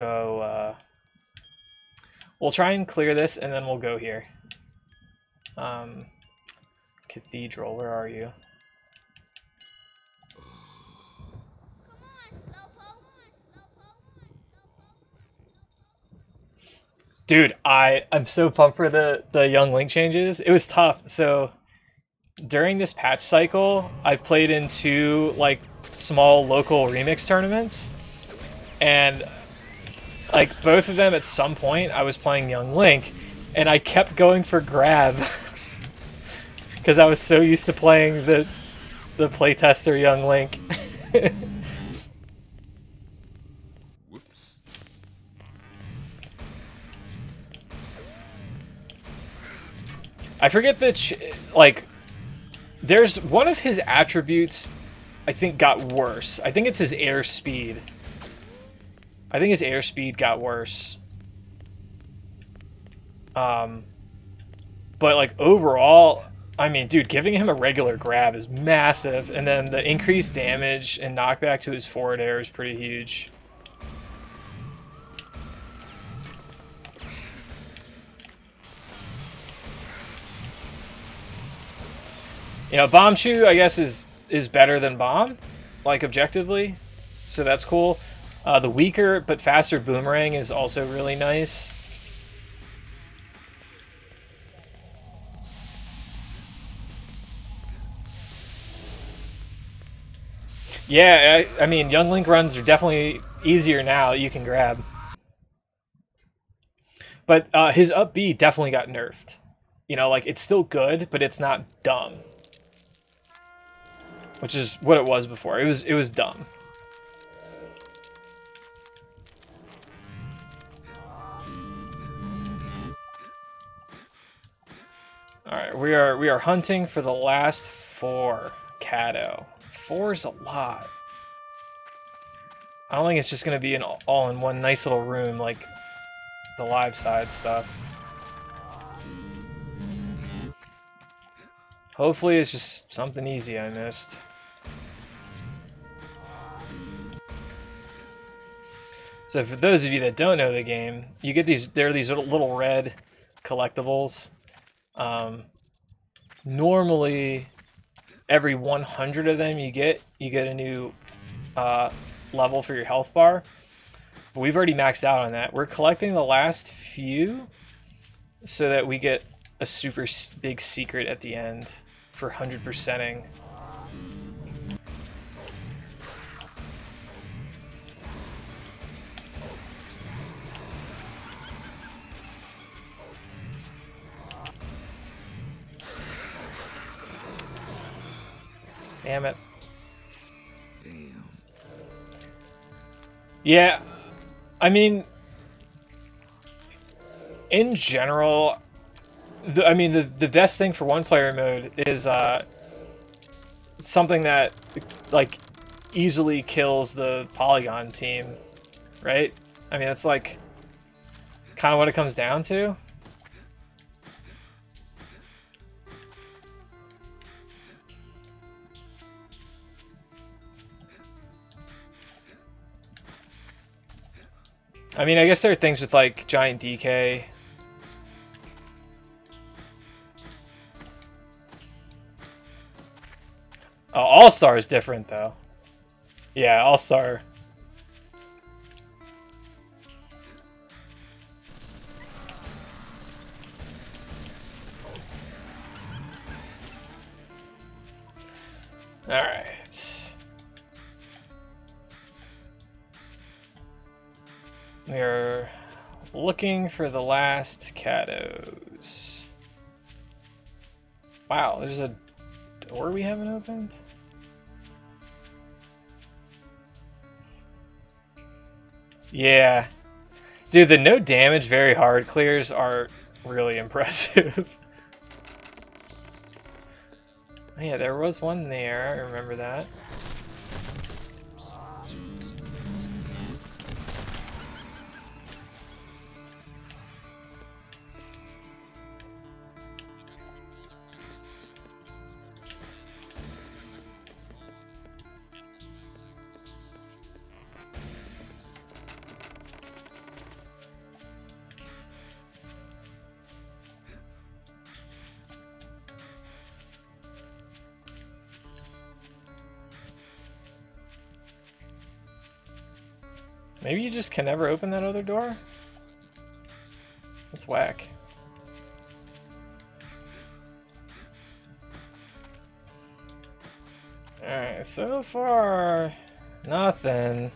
go. Uh, we'll try and clear this, and then we'll go here. Um, cathedral, where are you? Dude, I I'm so pumped for the the young link changes. It was tough. So during this patch cycle, I've played in two like small local remix tournaments, and like both of them at some point I was playing Young Link, and I kept going for grab because I was so used to playing the the playtester Young Link. Whoops. I forget that like there's one of his attributes I think got worse. I think it's his air speed. I think his airspeed got worse. Um, but like overall, I mean, dude, giving him a regular grab is massive, and then the increased damage and knockback to his forward air is pretty huge. You know, Bombchu, I guess, is is better than Bomb, like objectively, so that's cool. Uh, the weaker but faster boomerang is also really nice. Yeah, I, I mean, Young Link runs are definitely easier now. You can grab, but uh, his up B definitely got nerfed. You know, like it's still good, but it's not dumb, which is what it was before. It was it was dumb. All right, we are we are hunting for the last four. Cadeaux. Four is a lot. I don't think it's just gonna be an all in one nice little room like the live side stuff. Hopefully it's just something easy I missed. So for those of you that don't know the game, you get these, there are these little red collectibles. Um, normally, every 100 of them you get, you get a new uh, level for your health bar. But we've already maxed out on that. We're collecting the last few so that we get a super big secret at the end for 100%ing. Damn it. Damn. Yeah, I mean, in general, the, I mean the the best thing for one player mode is uh, something that like easily kills the polygon team, right? I mean that's like kind of what it comes down to. I mean, I guess there are things with like giant DK. Oh, All Star is different though. Yeah, All Star. Looking for the last Catos. Wow, there's a door we haven't opened? Yeah. Dude, the no damage, very hard clears are really impressive. Yeah, there was one there. I remember that. Maybe you just can never open that other door? That's whack. Alright, so far, nothing.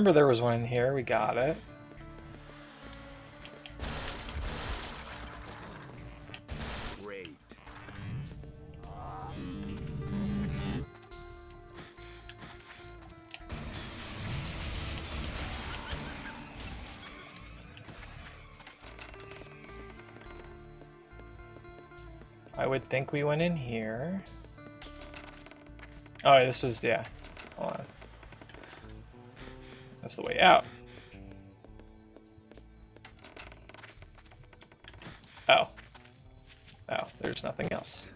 Remember there was one in here, we got it. Great. I would think we went in here. Oh, this was, yeah. That's the way out. Oh. Oh, there's nothing else.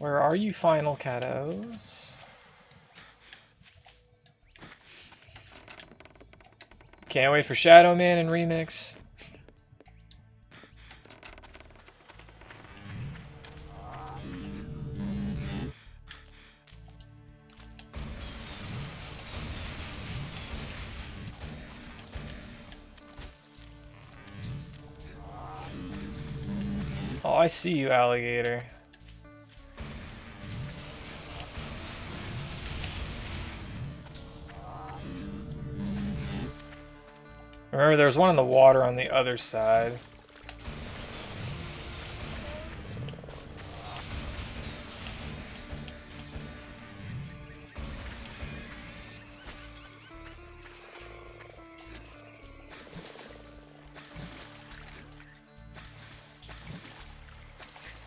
Where are you, final cadeaux? Can't wait for Shadow Man and Remix. I see you, alligator. Remember, there's one in the water on the other side.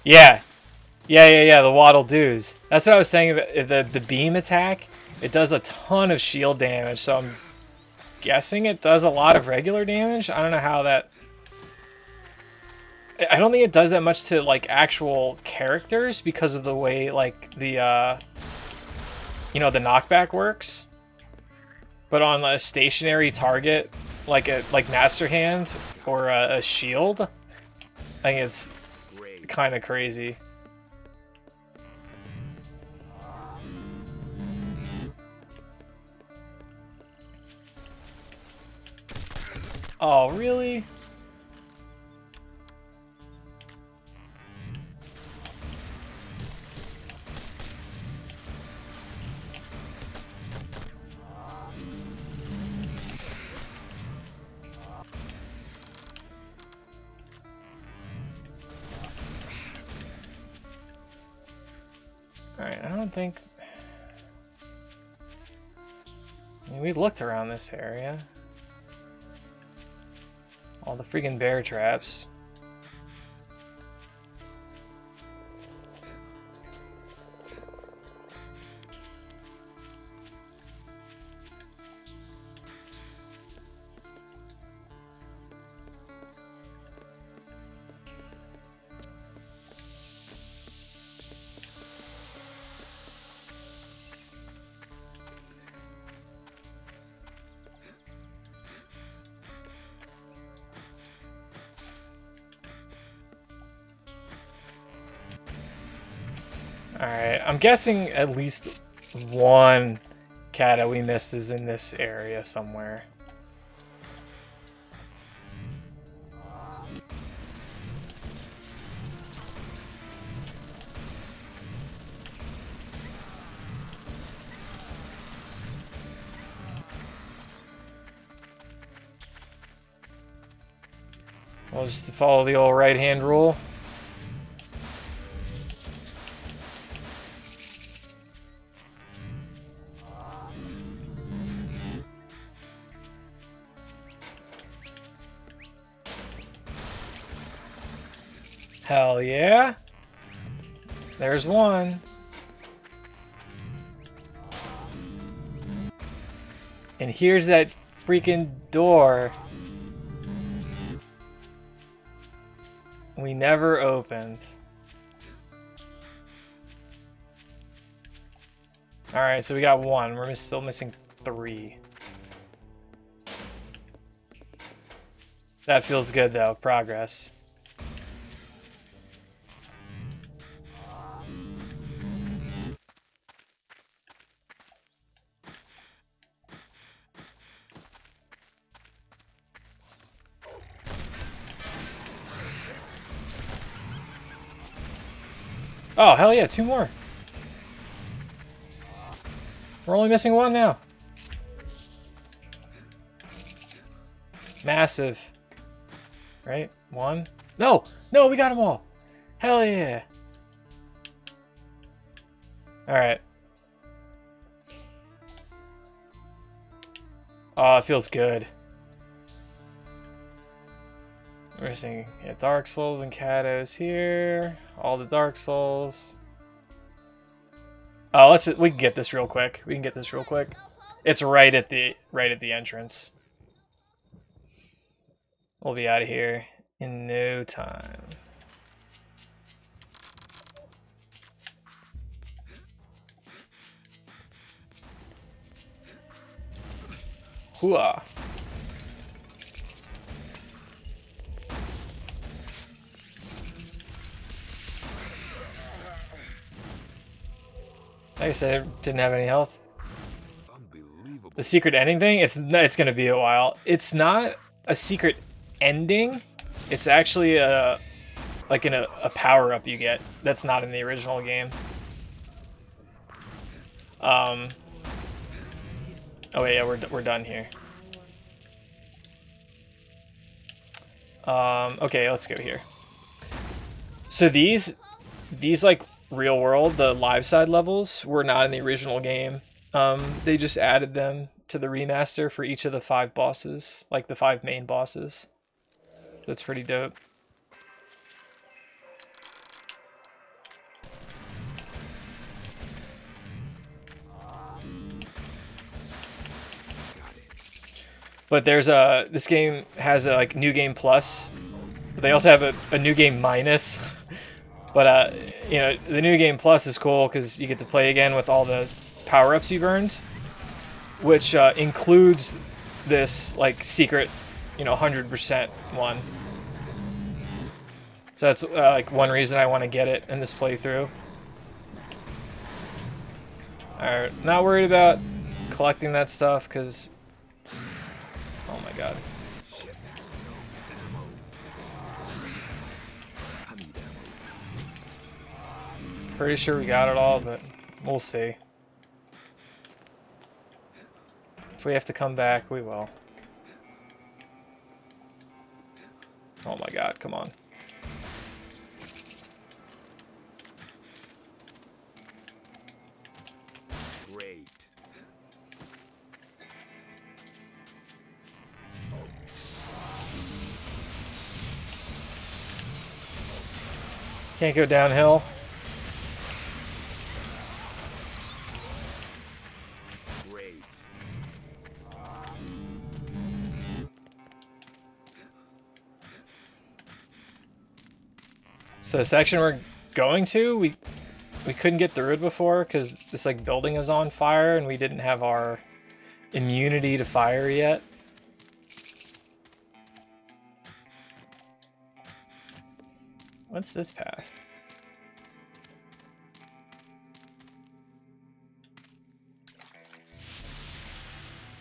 Yeah. Yeah, yeah, yeah, the Waddle Doos. That's what I was saying about the, the beam attack. It does a ton of shield damage, so I'm guessing it does a lot of regular damage. I don't know how that... I don't think it does that much to, like, actual characters because of the way, like, the, uh... You know, the knockback works. But on a stationary target, like a like Master Hand or a, a shield, I think it's. Kind of crazy. Oh, really? Alright, I don't think... I mean, we looked around this area. All the freaking bear traps. Guessing at least one cat that we missed is in this area somewhere. We'll just follow the old right hand rule. Hell yeah. There's one. And here's that freaking door. We never opened. Alright, so we got one. We're still missing three. That feels good though, progress. Oh, hell yeah, two more. We're only missing one now. Massive. Right? One? No! No, we got them all! Hell yeah! Alright. Oh, it feels good. We're seeing yeah, Dark Souls and Cadeaux here. All the Dark Souls. Oh, let's we can get this real quick. We can get this real quick. It's right at the right at the entrance. We'll be out of here in no time. Hooah. Like I said, didn't have any health. The secret ending thing, it's it's gonna be a while. It's not a secret ending. It's actually a like in a, a power up you get that's not in the original game. Um. Oh wait, yeah, we're we're done here. Um. Okay, let's go here. So these these like real world, the live side levels were not in the original game. Um, they just added them to the remaster for each of the five bosses, like the five main bosses. That's pretty dope. But there's a this game has a like new game plus. But they also have a, a new game minus. but uh, you know the new game plus is cool because you get to play again with all the power ups you've earned, which uh, includes this like secret, you know, hundred percent one. So that's uh, like one reason I want to get it in this playthrough. Alright, not worried about collecting that stuff because Oh my god. Pretty sure we got it all, but we'll see. If we have to come back, we will. Oh my god, come on. Great. Can't go downhill. So the section we're going to, we we couldn't get through it before because this like building is on fire and we didn't have our immunity to fire yet. What's this path?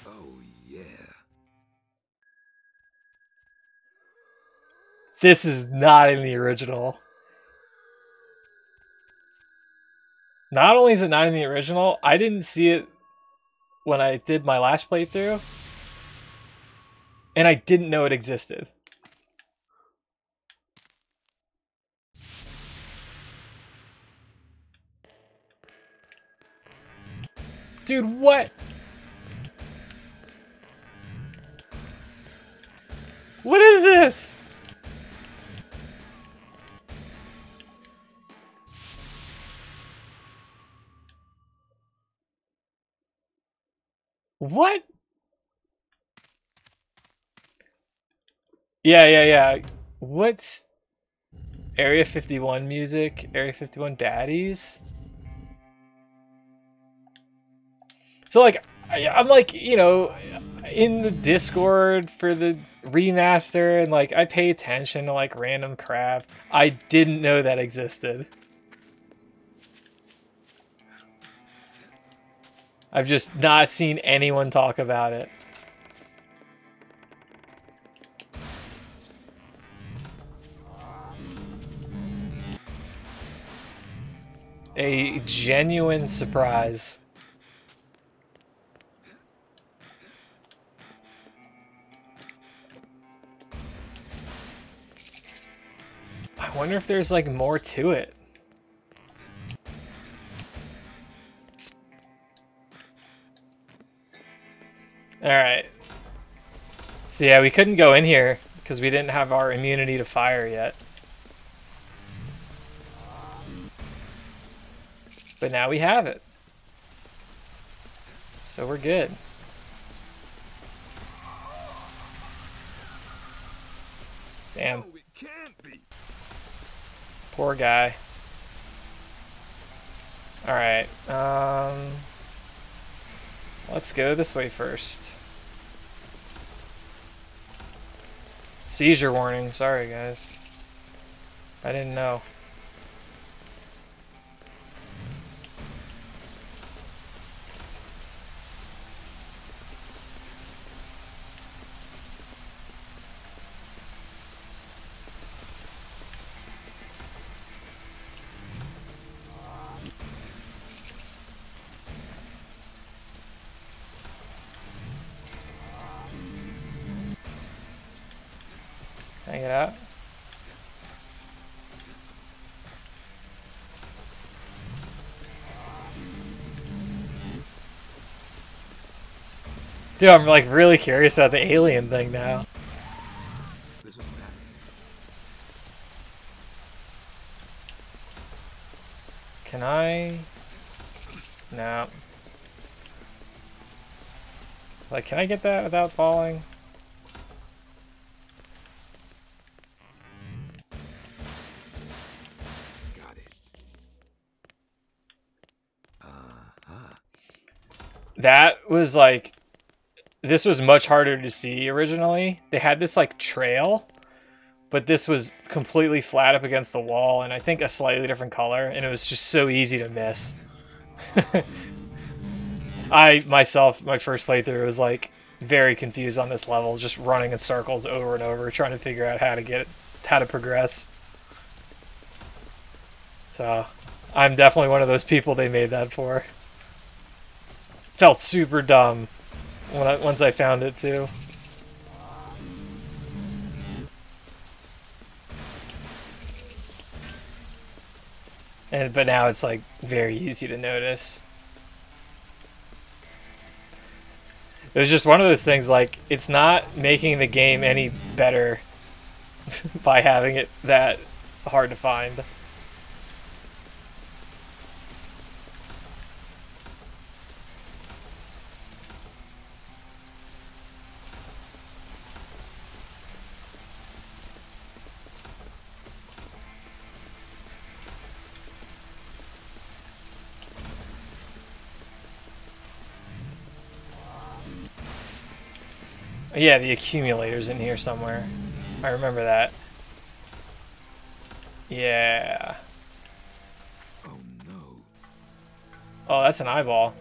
Oh yeah. This is not in the original. Not only is it not in the original, I didn't see it when I did my last playthrough. And I didn't know it existed. Dude, what? What is this? What? Yeah, yeah, yeah. What's Area 51 music? Area 51 daddies? So like I'm like, you know, in the Discord for the remaster and like I pay attention to like random crap. I didn't know that existed. I've just not seen anyone talk about it. A genuine surprise. I wonder if there's like more to it. Alright. So yeah, we couldn't go in here because we didn't have our immunity to fire yet. But now we have it. So we're good. Damn. No, it can't be. Poor guy. Alright, um... Let's go this way first. Seizure warning, sorry guys. I didn't know. Dude, I'm like really curious about the alien thing now. Can I? No. Like, can I get that without falling? That was like, this was much harder to see originally. They had this like trail, but this was completely flat up against the wall and I think a slightly different color, and it was just so easy to miss. I myself, my first playthrough was like very confused on this level, just running in circles over and over, trying to figure out how to get it, how to progress. So, I'm definitely one of those people they made that for. Felt super dumb when I, once I found it too. And but now it's like very easy to notice. It was just one of those things like it's not making the game any better by having it that hard to find. Yeah, the accumulator's in here somewhere. I remember that. Yeah. Oh no. Oh, that's an eyeball.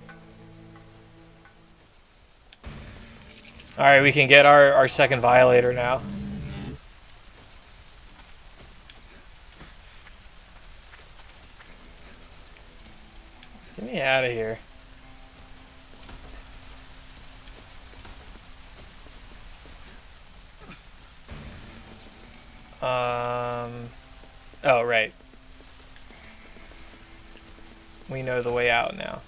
Alright, we can get our, our second violator now. Get me out of here. Um. Oh, right. We know the way out now.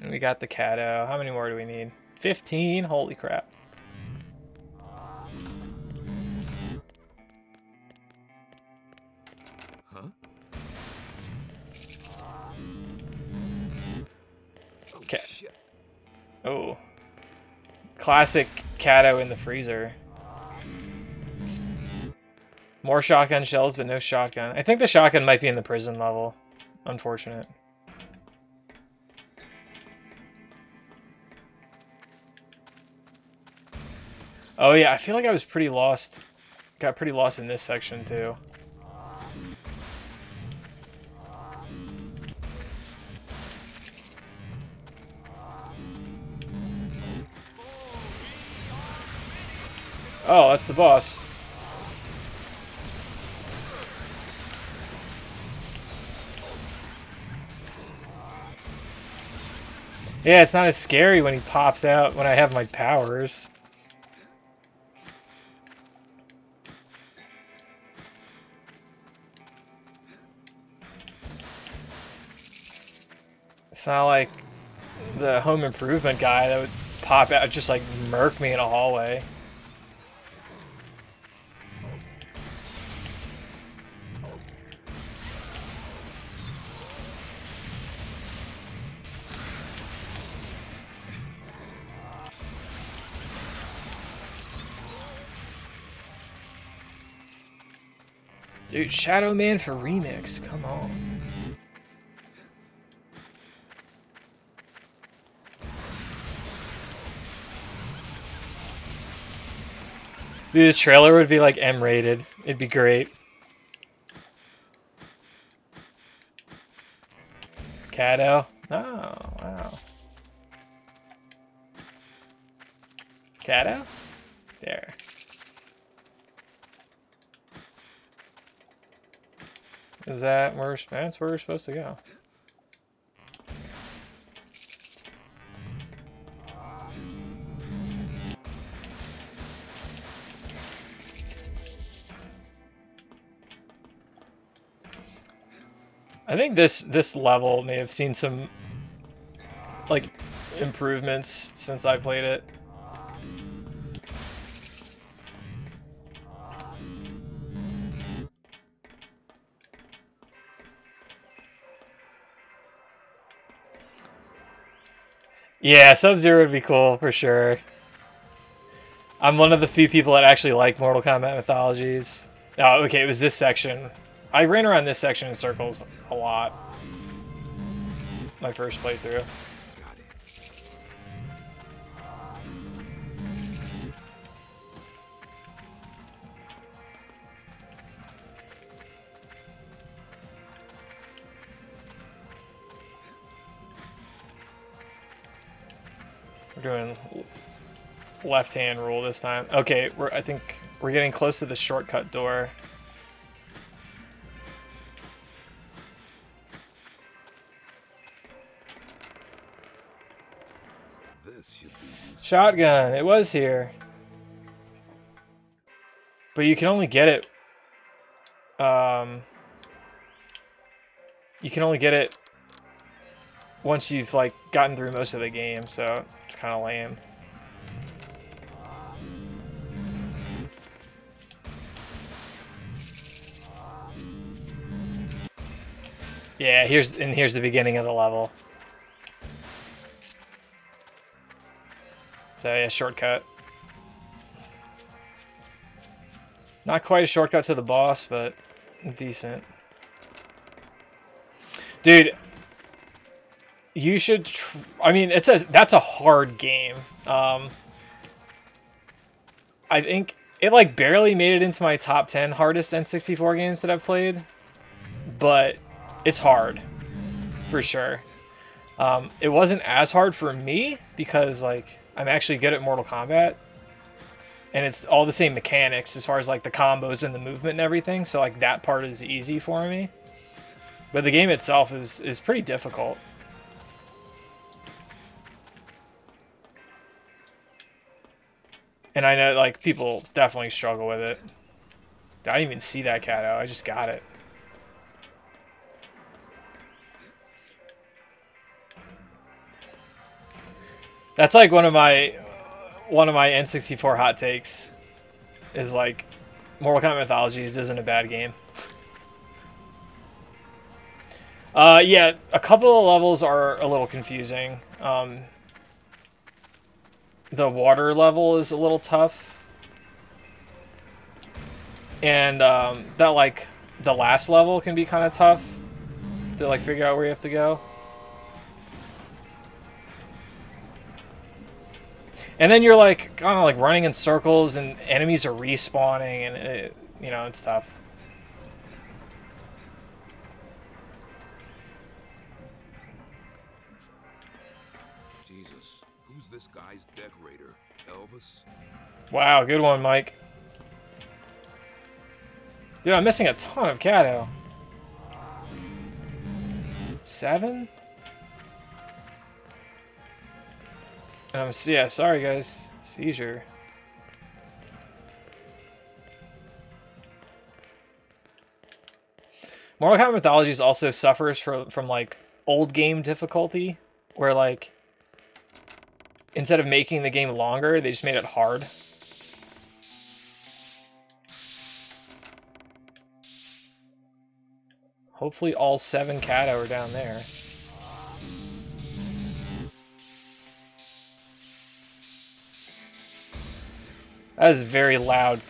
And we got the Cadeaux. How many more do we need? 15? Holy crap. Huh? Oh, Okay. shit. Oh. Classic Cadeaux in the freezer. More shotgun shells, but no shotgun. I think the shotgun might be in the prison level. Unfortunate. Oh yeah, I feel like I was pretty lost. Got pretty lost in this section too. Oh, that's the boss. Yeah, it's not as scary when he pops out when I have my powers. It's not like the home improvement guy that would pop out, just like murk me in a hallway. Dude, Shadow Man for remix, come on. Dude, the trailer would be like M rated. It'd be great. Cadeaux? That where that's where we're supposed to go? I think this this level may have seen some like improvements since I played it. Yeah, Sub-Zero would be cool for sure. I'm one of the few people that actually like Mortal Kombat mythologies. Oh, okay, it was this section. I ran around this section in circles a lot. My first playthrough. We're doing left-hand rule this time. Okay, we're I think we're getting close to the shortcut door. Shotgun, it was here. But you can only get it um you can only get it once you've like gotten through most of the game, so it's kind of lame. Yeah, here's and here's the beginning of the level. So yeah, shortcut. Not quite a shortcut to the boss, but decent. Dude, you should. I mean, it's a that's a hard game. Um, I think it like barely made it into my top ten hardest N64 games that I've played, but it's hard for sure. Um, it wasn't as hard for me because like I'm actually good at Mortal Kombat, and it's all the same mechanics as far as like the combos and the movement and everything. So like that part is easy for me, but the game itself is is pretty difficult. And I know like people definitely struggle with it. I didn't even see that cat out. I just got it. That's like one of my one of my N64 hot takes is like Mortal Kombat Mythologies isn't a bad game. Uh, yeah, a couple of levels are a little confusing. Um, the water level is a little tough. And um, that like the last level can be kind of tough to like figure out where you have to go. And then you're like kind of like running in circles and enemies are respawning and it, you know, it's tough. Wow, good one, Mike. Dude, I'm missing a ton of Cadeaux. Seven? Um, yeah, sorry guys. Seizure. Mortal Kombat Mythologies also suffers from, from like old game difficulty, where like instead of making the game longer, they just made it hard. Hopefully all seven Cadeaux are down there. That is very loud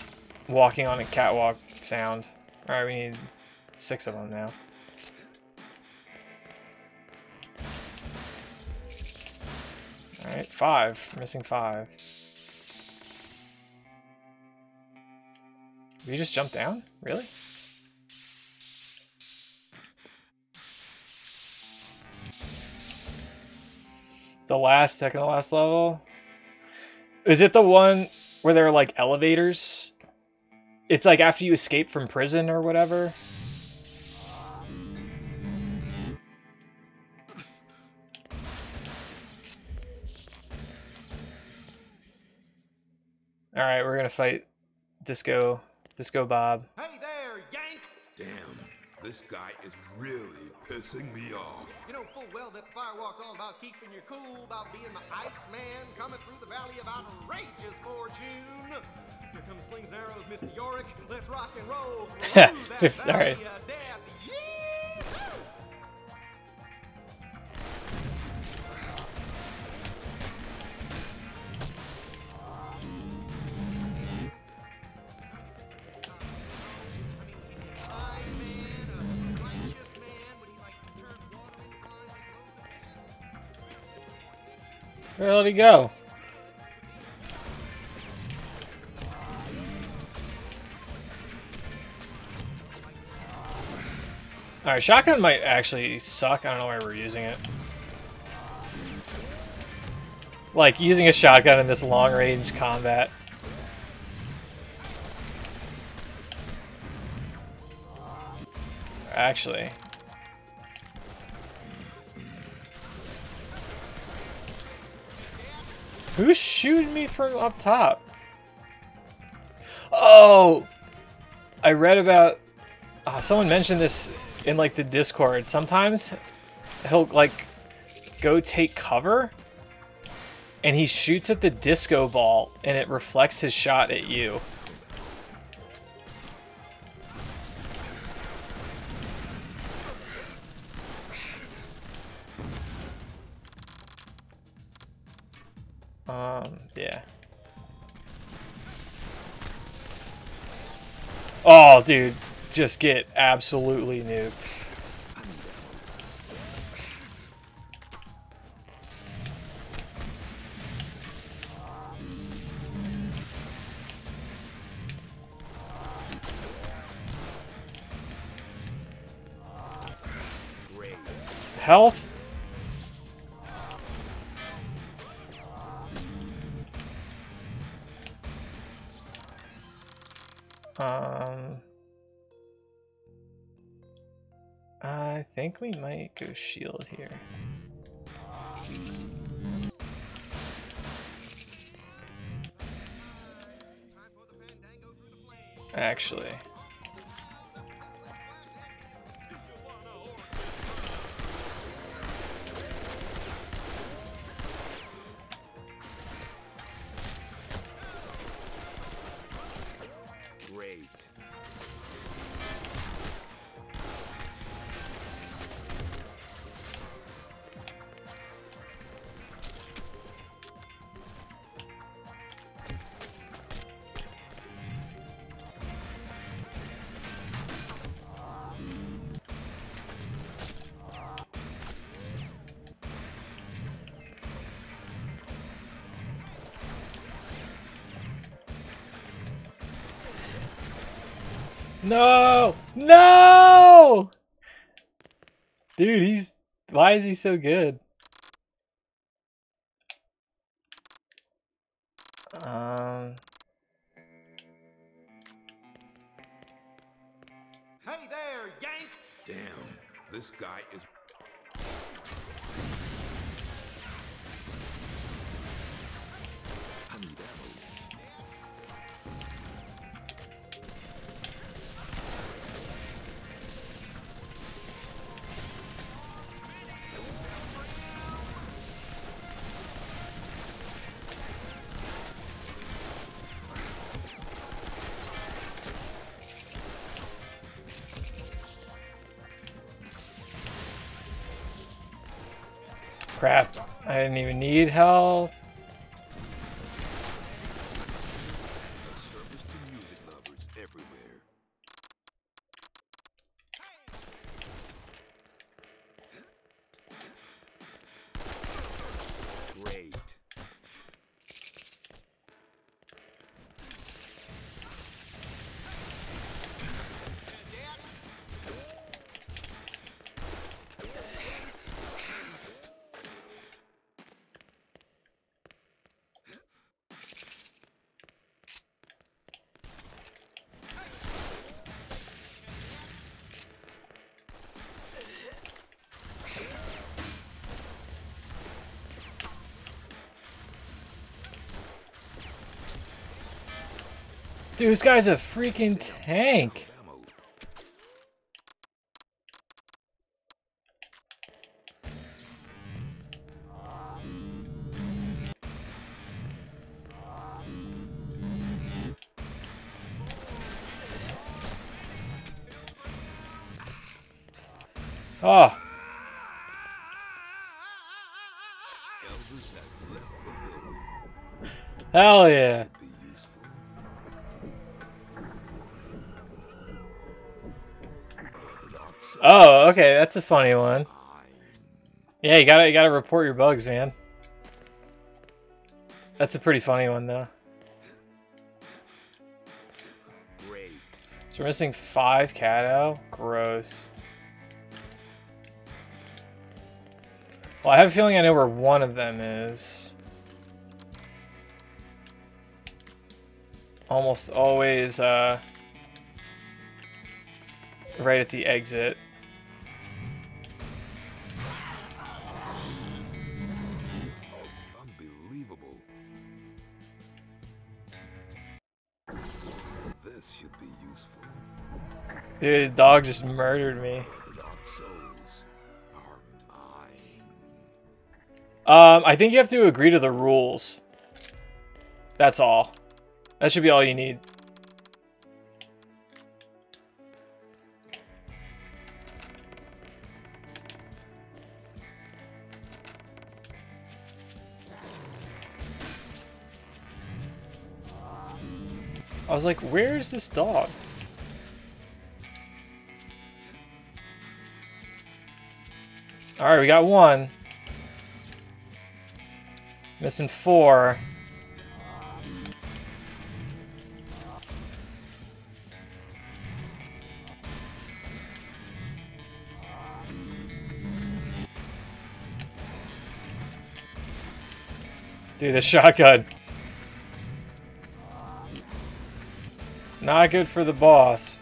walking on a catwalk sound. Alright, we need six of them now. Alright, five. Missing five. Did you just jump down? Really? The last, second to last level? Is it the one where there are like elevators? It's like after you escape from prison or whatever? Alright, we're gonna fight Disco Disco Bob. Hey there, Yank! Damn, this guy is really pissing me off. You know full well that Firewalk's all about keeping you cool, about being the Iceman coming through the valley of outrageous fortune. Here comes slings and arrows, Mr. Yorick. Let's rock and roll. through Where did he go? Alright, shotgun might actually suck. I don't know why we're using it. Like, using a shotgun in this long-range combat. Actually. Who's shooting me from up top? Oh! I read about... Uh, someone mentioned this in, like, the Discord. Sometimes he'll, like, go take cover, and he shoots at the disco ball, and it reflects his shot at you. Um, yeah. Oh, dude, just get absolutely nuked. Health? Um, I think we might go shield here. Actually. Why is he so good? Um Hey there, Yank! Damn, this guy is. Crap. I didn't even need help. Dude, this guy's a freaking tank. Oh, hell yeah. That's a funny one. Yeah, you gotta you gotta report your bugs, man. That's a pretty funny one though. Great. So we're missing five Cadeaux. Gross. Well, I have a feeling I know where one of them is. Almost always, uh, right at the exit. Dude, the dog just murdered me. Um, I think you have to agree to the rules. That's all. That should be all you need. I was like, where's this dog? Alright, we got one. Missing four. Dude, the shotgun. Not good for the boss.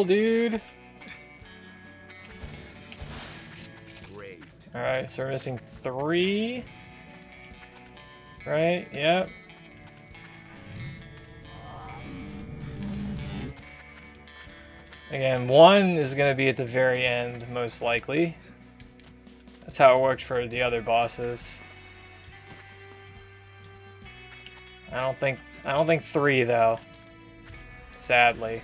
Roll, dude. Great. Alright, so we're missing three. Right, yep. Again, one is going to be at the very end, most likely. That's how it worked for the other bosses. I don't think I don't think three though. Sadly.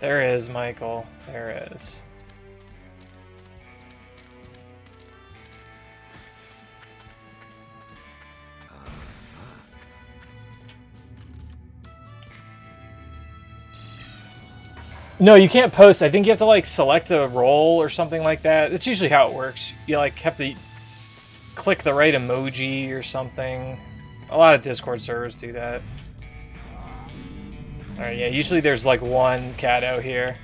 There is, Michael. There is. No, you can't post. I think you have to like select a role or something like that. That's usually how it works. You like have to click the right emoji or something. A lot of Discord servers do that. Alright, yeah, usually there's like one cat out here.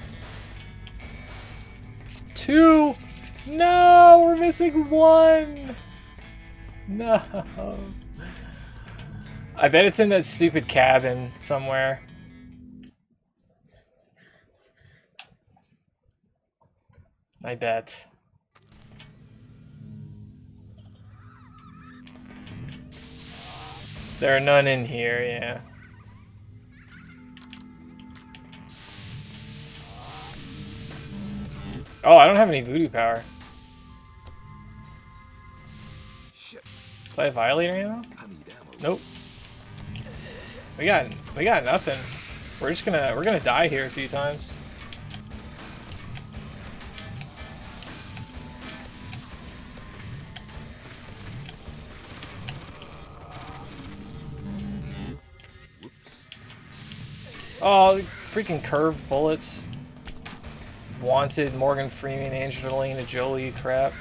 Two! No, we're missing one! No. I bet it's in that stupid cabin somewhere. I bet. There are none in here, yeah. Oh, I don't have any voodoo power. Shit, I violator ammo? Nope. We got we got nothing. We're just gonna we're gonna die here a few times. Oh, freaking curved bullets. Wanted Morgan Freeman, Angelina Jolie crap.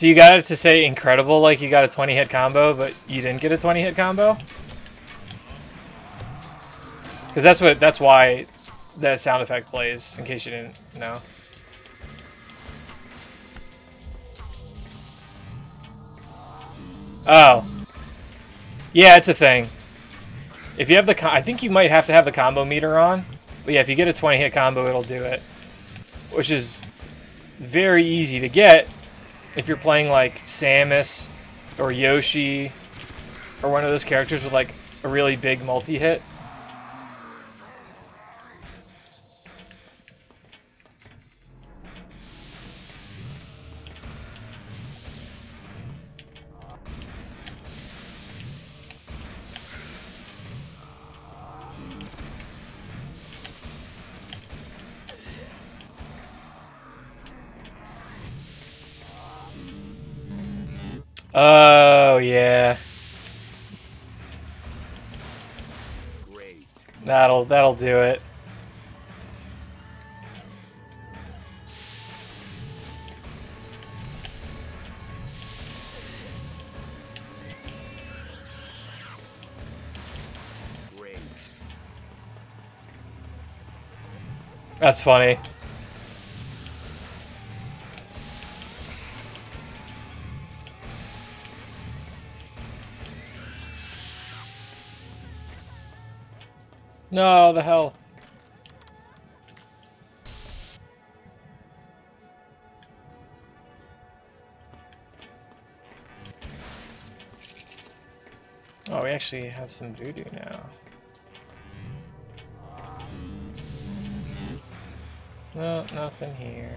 So you got it to say incredible like you got a 20 hit combo, but you didn't get a 20 hit combo? Because that's what that's why that sound effect plays, in case you didn't know. Oh. Yeah, it's a thing. If you have the, I think you might have to have the combo meter on. But yeah, if you get a 20 hit combo, it'll do it. Which is very easy to get if you're playing like Samus or Yoshi or one of those characters with like a really big multi-hit. Oh yeah, Great. that'll that'll do it. That's funny. No, the hell. Oh, we actually have some voodoo now. No, nothing here.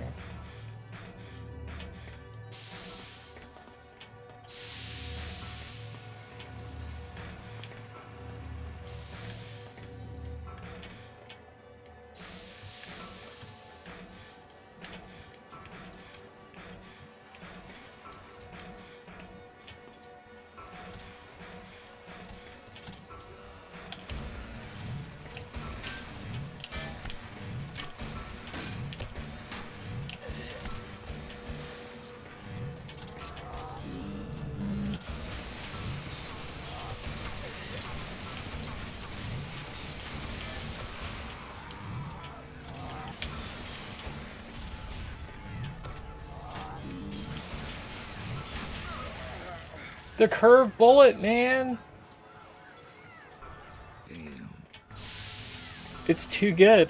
The curved bullet, man. Damn. It's too good.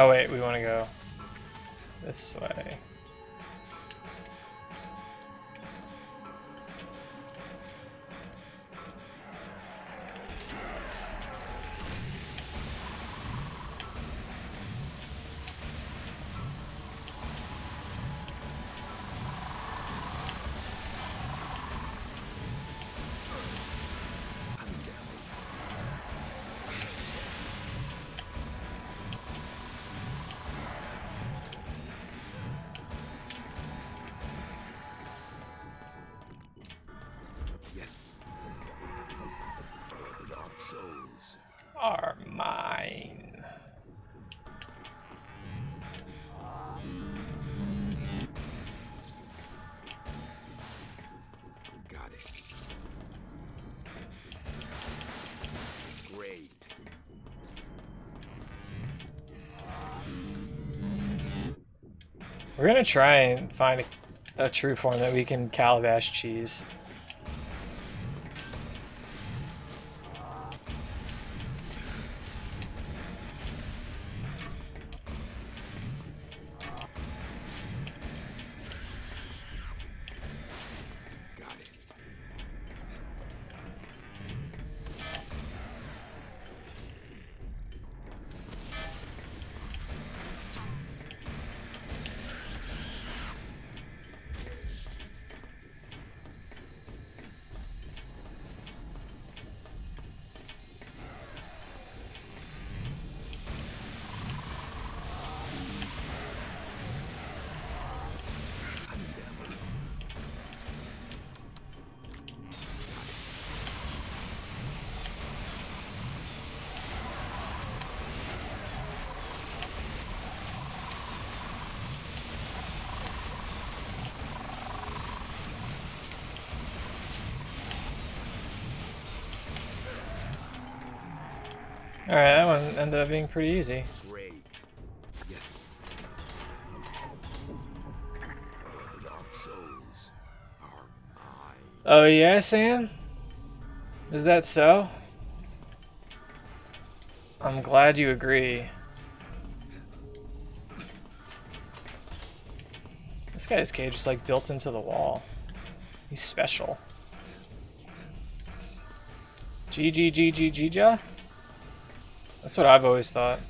Oh wait, we want to go this way. Gonna try and find a, a true form that we can calabash cheese. Alright, that one ended up being pretty easy. Great. Yes. Souls are mine. Oh yeah, Sam? Is that so? I'm glad you agree. This guy's cage is like built into the wall. He's special. GGGGGja? That's what I've always thought.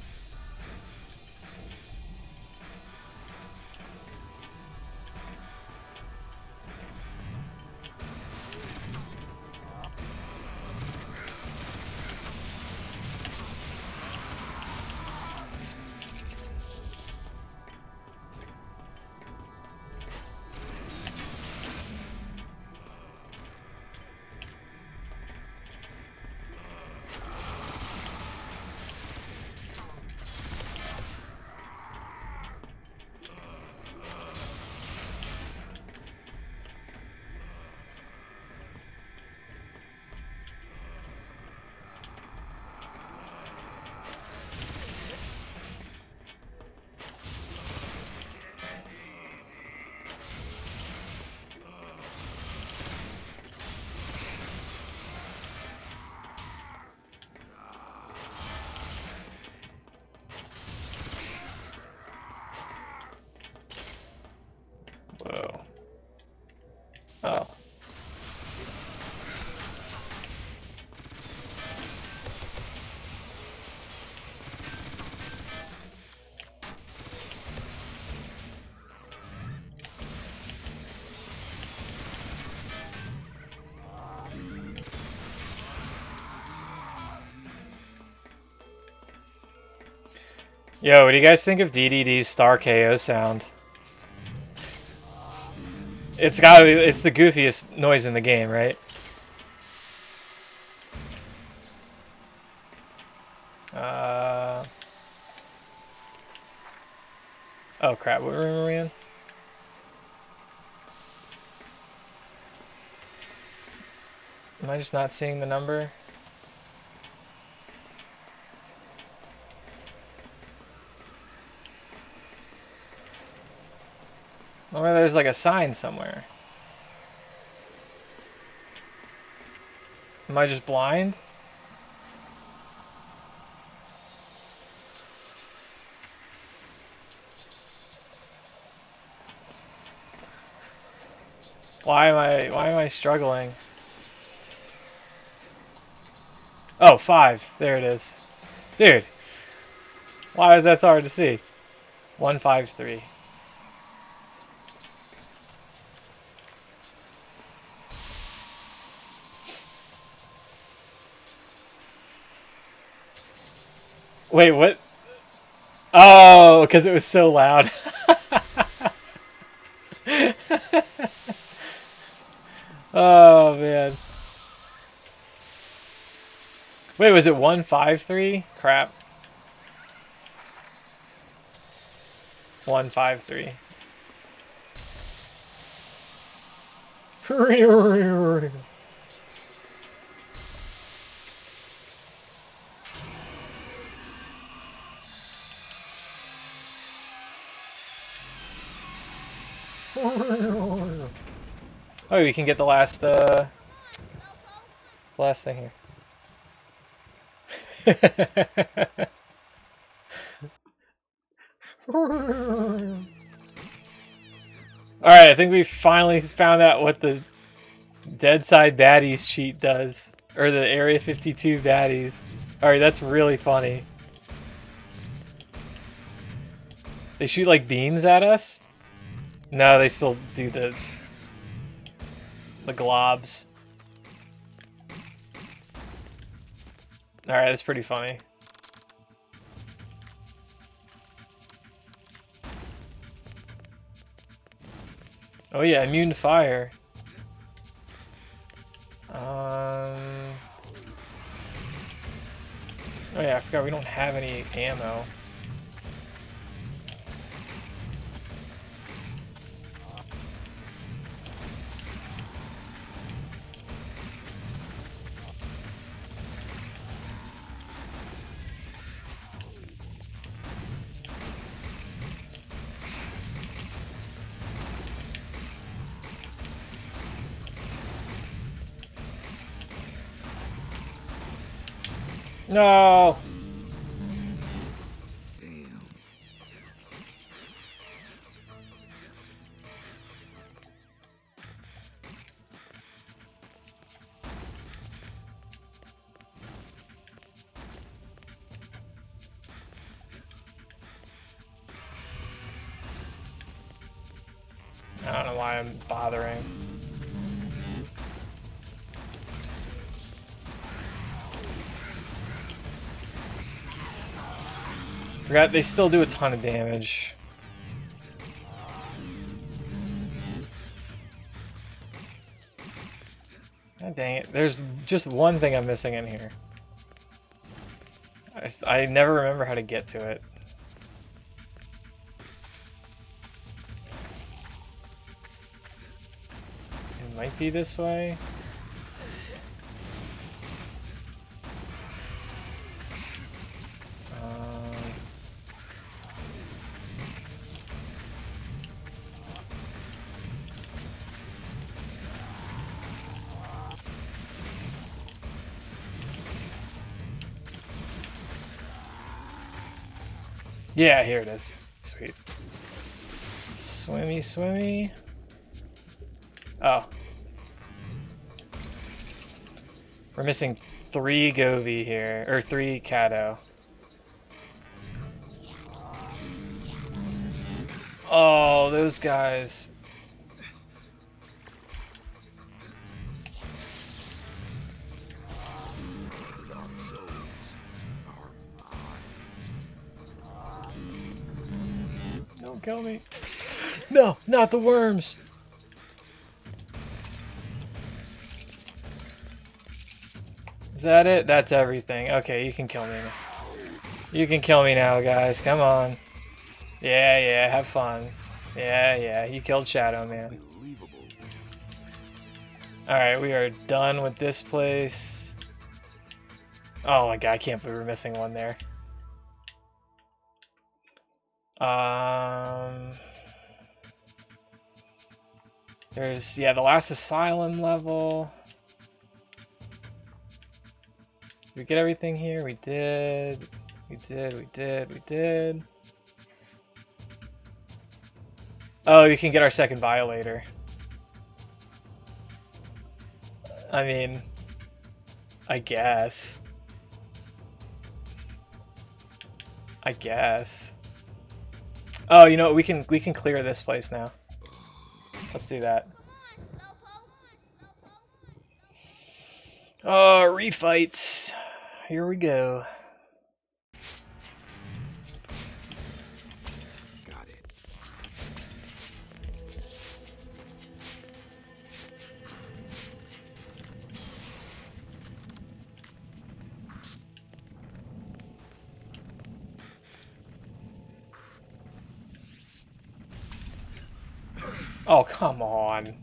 Oh. Yo, what do you guys think of DDD's Star KO sound? It's gotta be, it's the goofiest noise in the game, right? Uh... Oh crap, what room are we in? Am I just not seeing the number? there's like a sign somewhere. Am I just blind? Why am I why am I struggling? Oh, five. There it is. Dude. Why is that so hard to see? One five three. Wait, what? Oh, because it was so loud. oh man. Wait, was it one five three? Crap. One five three. Oh, you can get the last, uh, last thing here. Alright, I think we finally found out what the Dead Side Baddies cheat does. Or the Area 52 Baddies. Alright, that's really funny. They shoot like beams at us? No, they still do the the globs. Alright, that's pretty funny. Oh yeah, immune to fire. Um... Oh yeah, I forgot we don't have any ammo. No. Forgot they still do a ton of damage. God dang it. There's just one thing I'm missing in here. I, I never remember how to get to it. It might be this way. Yeah, here it is. Sweet. Swimmy, swimmy. Oh. We're missing three Govi here, or three Cadeaux. Oh, those guys. Not the worms. Is that it? That's everything. Okay, you can kill me. You can kill me now, guys. Come on. Yeah, yeah, have fun. Yeah, yeah, you killed Shadow Man. Alright, we are done with this place. Oh my god, I can't believe we're missing one there. Um, there's, yeah, the last asylum level. Did we get everything here? We did. We did, we did, we did. Oh, you can get our second violator. I mean, I guess. I guess. Oh, you know? We can we can clear this place now. Let's do that. Oh, refights. Here we go. Oh, come on.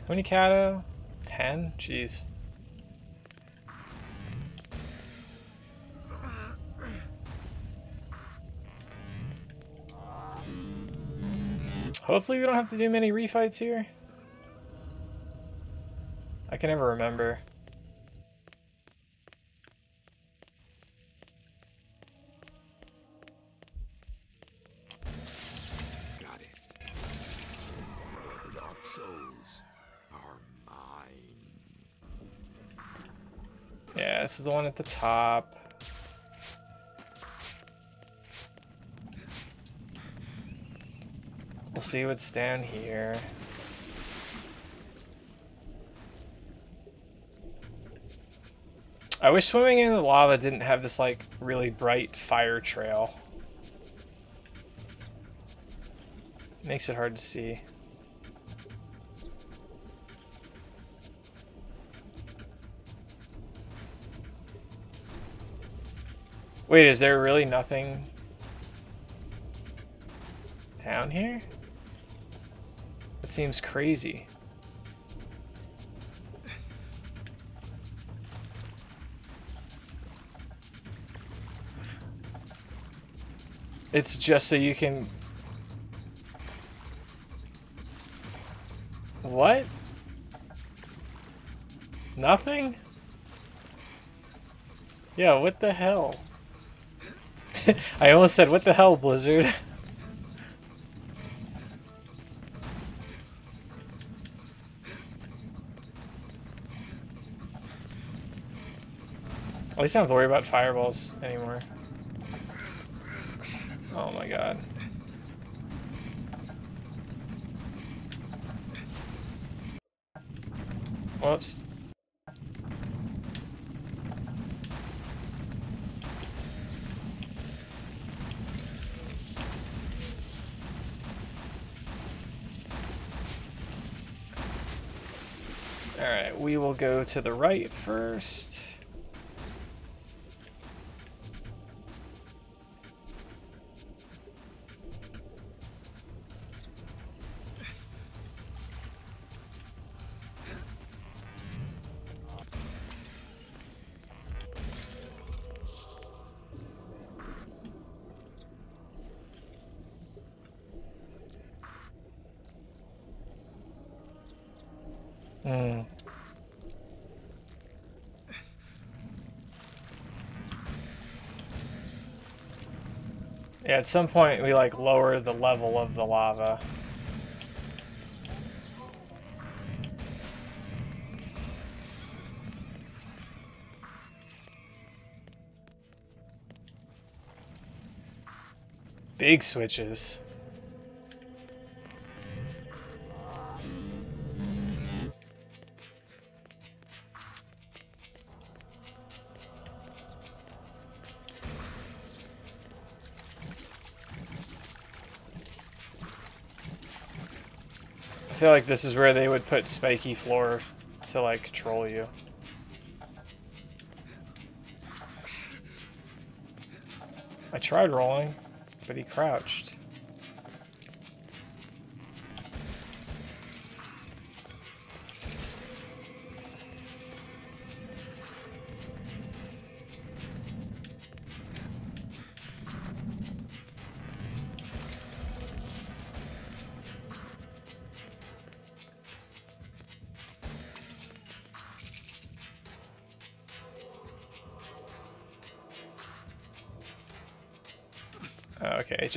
How many Cadeaux? Ten? Jeez. Hopefully we don't have to do many refights here. I can never remember. The one at the top. We'll see what's down here. I wish swimming in the lava didn't have this like really bright fire trail. Makes it hard to see. Wait, is there really nothing down here? That seems crazy. It's just so you can... What? Nothing? Yeah, what the hell? I almost said, what the hell, Blizzard? At least I don't have to worry about fireballs anymore. Oh my god. Whoops. Will go to the right first. Hmm. Yeah, at some point we like lower the level of the lava. Big switches. Feel like this is where they would put spiky floor to like troll you. I tried rolling, but he crouched.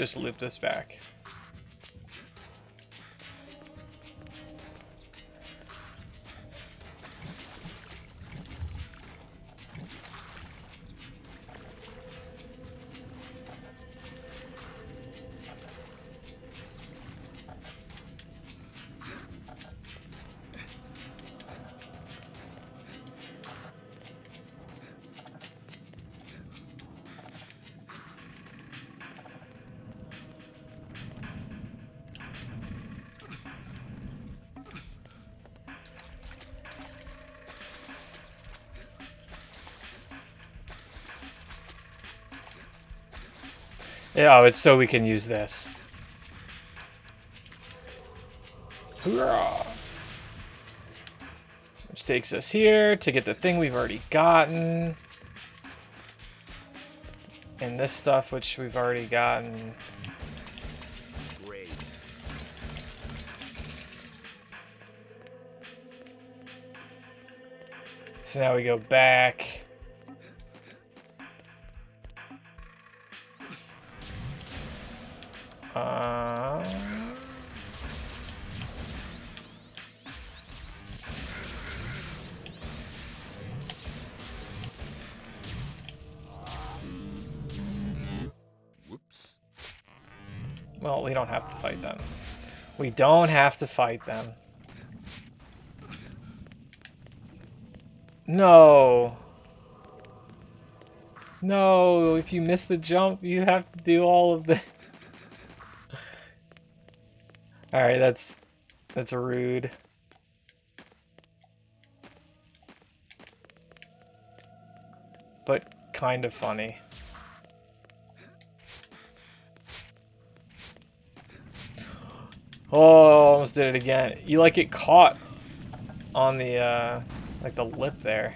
Just loop this back. Yeah, oh, it's so we can use this. Which takes us here to get the thing we've already gotten. And this stuff, which we've already gotten. So now we go back. We don't have to fight them. No. No, if you miss the jump, you have to do all of this. Alright, that's that's rude. But kind of funny. Oh, almost did it again. You like get caught on the uh like the lip there.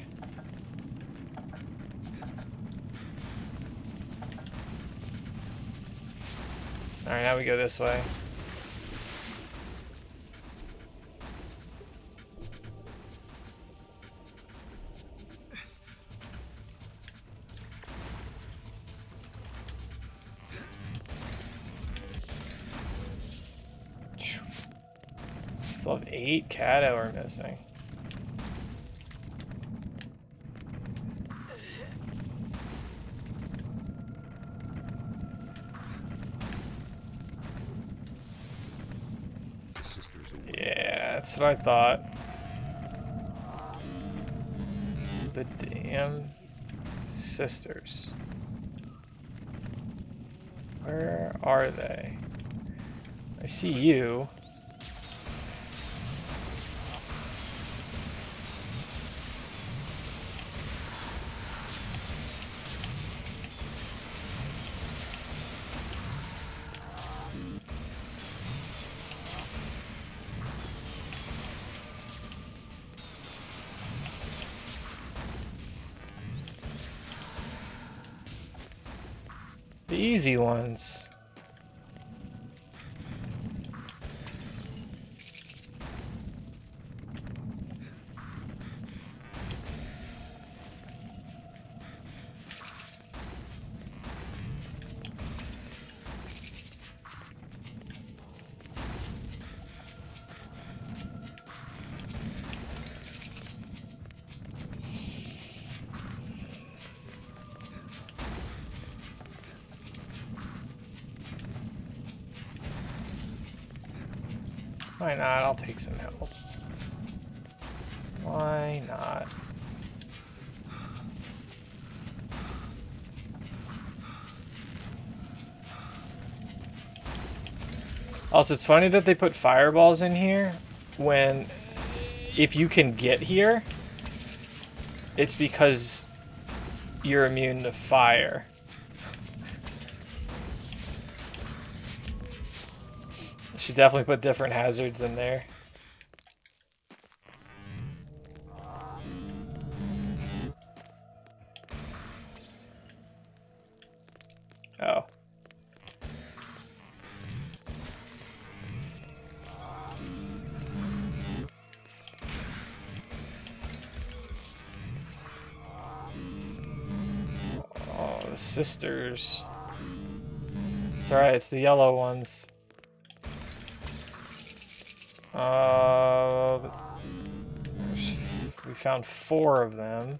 Alright, now we go this way. Eight Cadeaux are missing. Yeah, that's what I thought. The damn sisters. Where are they? I see you. Ones. It's funny that they put fireballs in here when if you can get here, it's because you're immune to fire. Should definitely put different hazards in there. Sisters. It's alright, it's the yellow ones. Uh, we found four of them.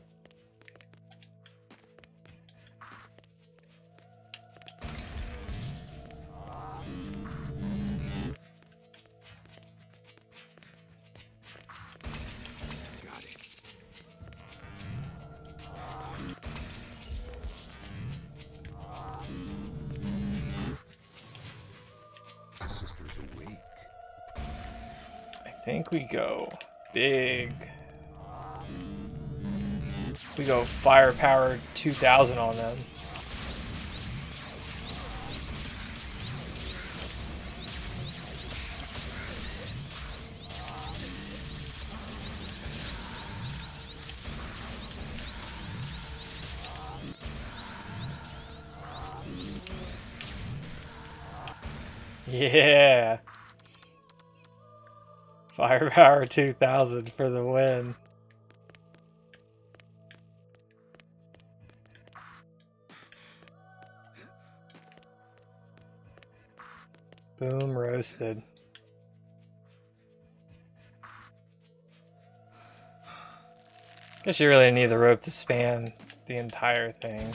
Think we go big. We go firepower 2000 on them. Yeah. Firepower 2000 for the win. Boom, roasted. Guess you really need the rope to span the entire thing.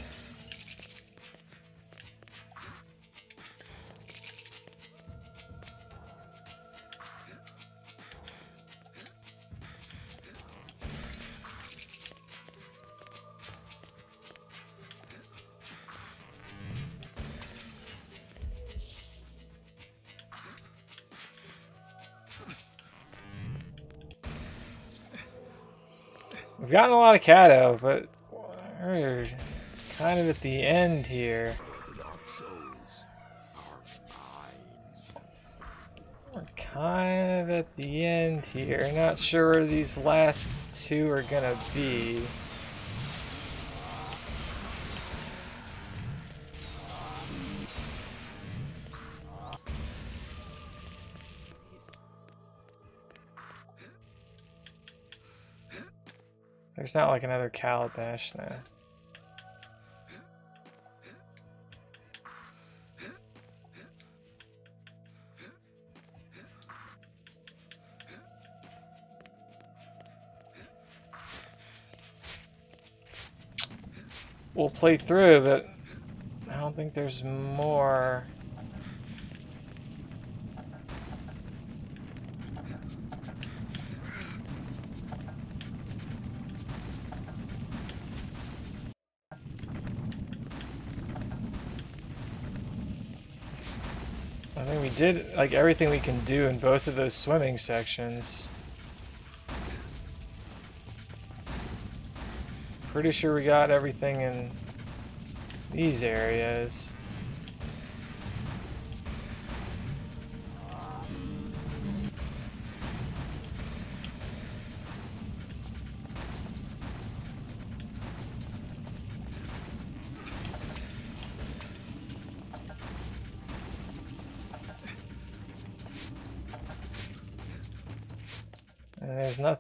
Gotten a lot of Cadeaux, but we're kind of at the end here. We're kind of at the end here. Not sure where these last two are gonna be. There's not like another calabash there. We'll play through, but I don't think there's more. Did like everything we can do in both of those swimming sections. Pretty sure we got everything in these areas.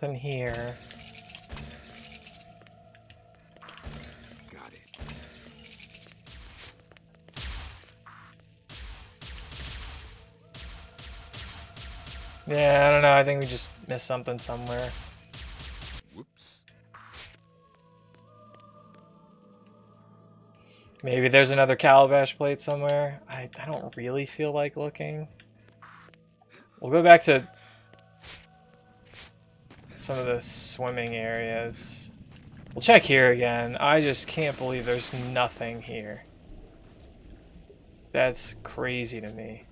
Nothing here. Got it. Yeah, I don't know. I think we just missed something somewhere. Whoops. Maybe there's another calabash plate somewhere. I, I don't really feel like looking. We'll go back to some of the swimming areas. We'll check here again. I just can't believe there's nothing here. That's crazy to me.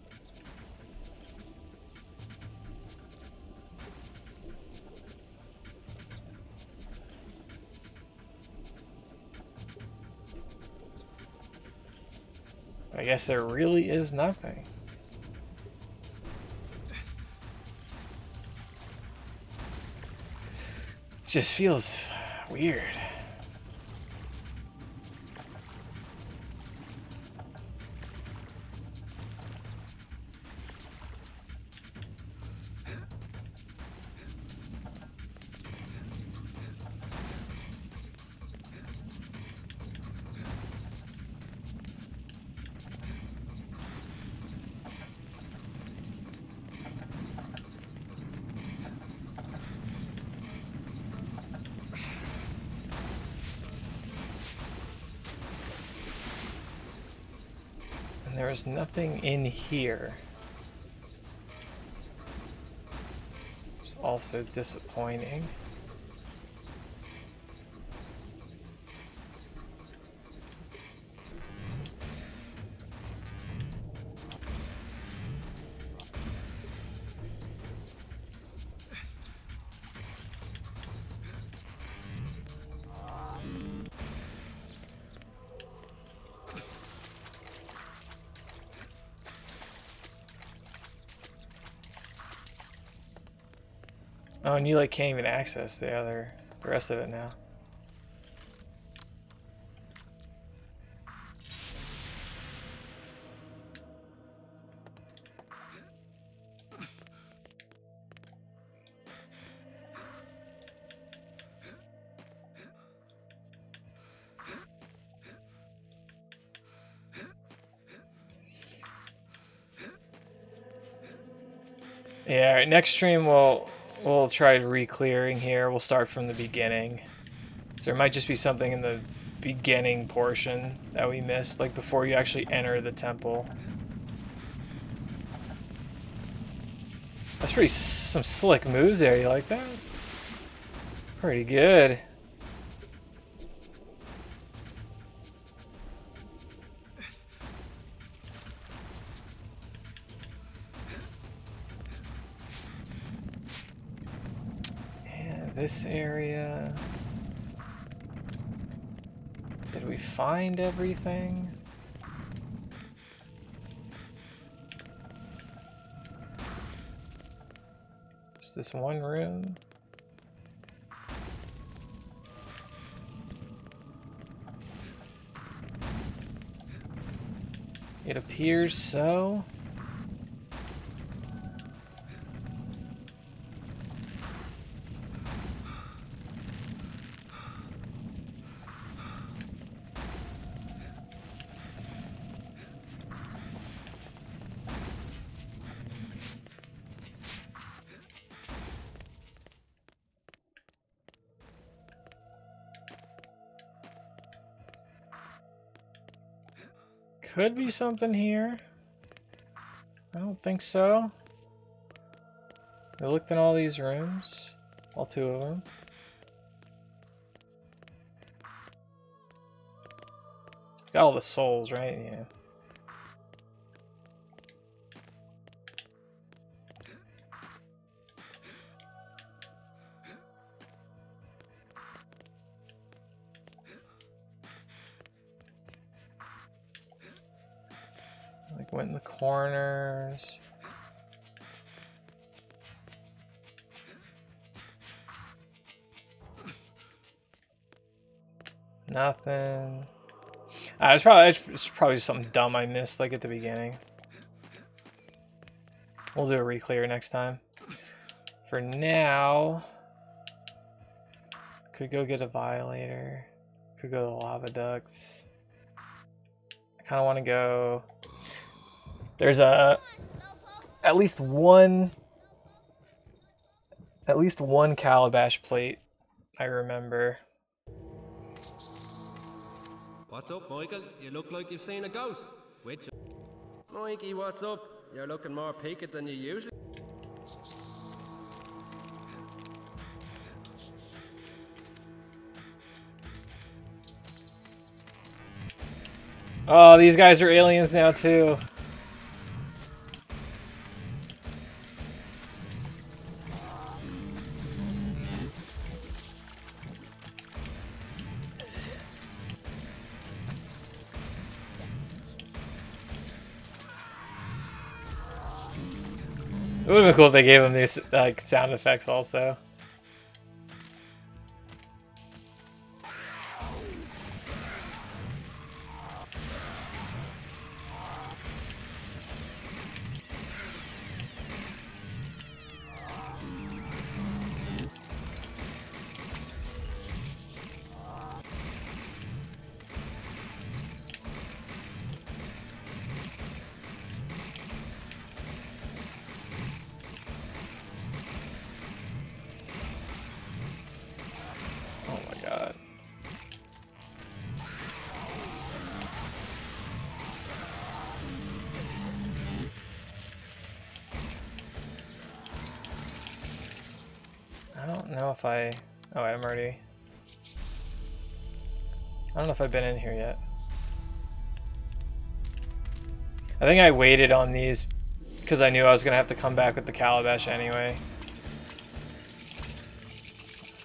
I guess there really is nothing. Just feels weird. Nothing in here. It's also disappointing. And you like can't even access the other, the rest of it now. Yeah, right, next stream we'll we'll try re-clearing here. We'll start from the beginning. So there might just be something in the beginning portion that we missed, like before you actually enter the temple. That's pretty some slick moves there. You like that? Pretty good. Find everything? Just this one room? It appears so. Could be something here. I don't think so. I looked in all these rooms. All two of them. Got all the souls, right? Yeah. Nothing. Uh, it's probably it's probably something dumb I missed like at the beginning. We'll do a re-clear next time. For now, could go get a violator. Could go to the Lavaducts. I kind of want to go. There's a at least one at least one calabash plate I remember. What's up, Michael? You look like you've seen a ghost. Which? Mikey, what's up? You're looking more peaked than you usually. Oh, these guys are aliens now too. Would have been cool if they gave them these like sound effects also. Been in here yet. I think I waited on these because I knew I was going to have to come back with the calabash anyway.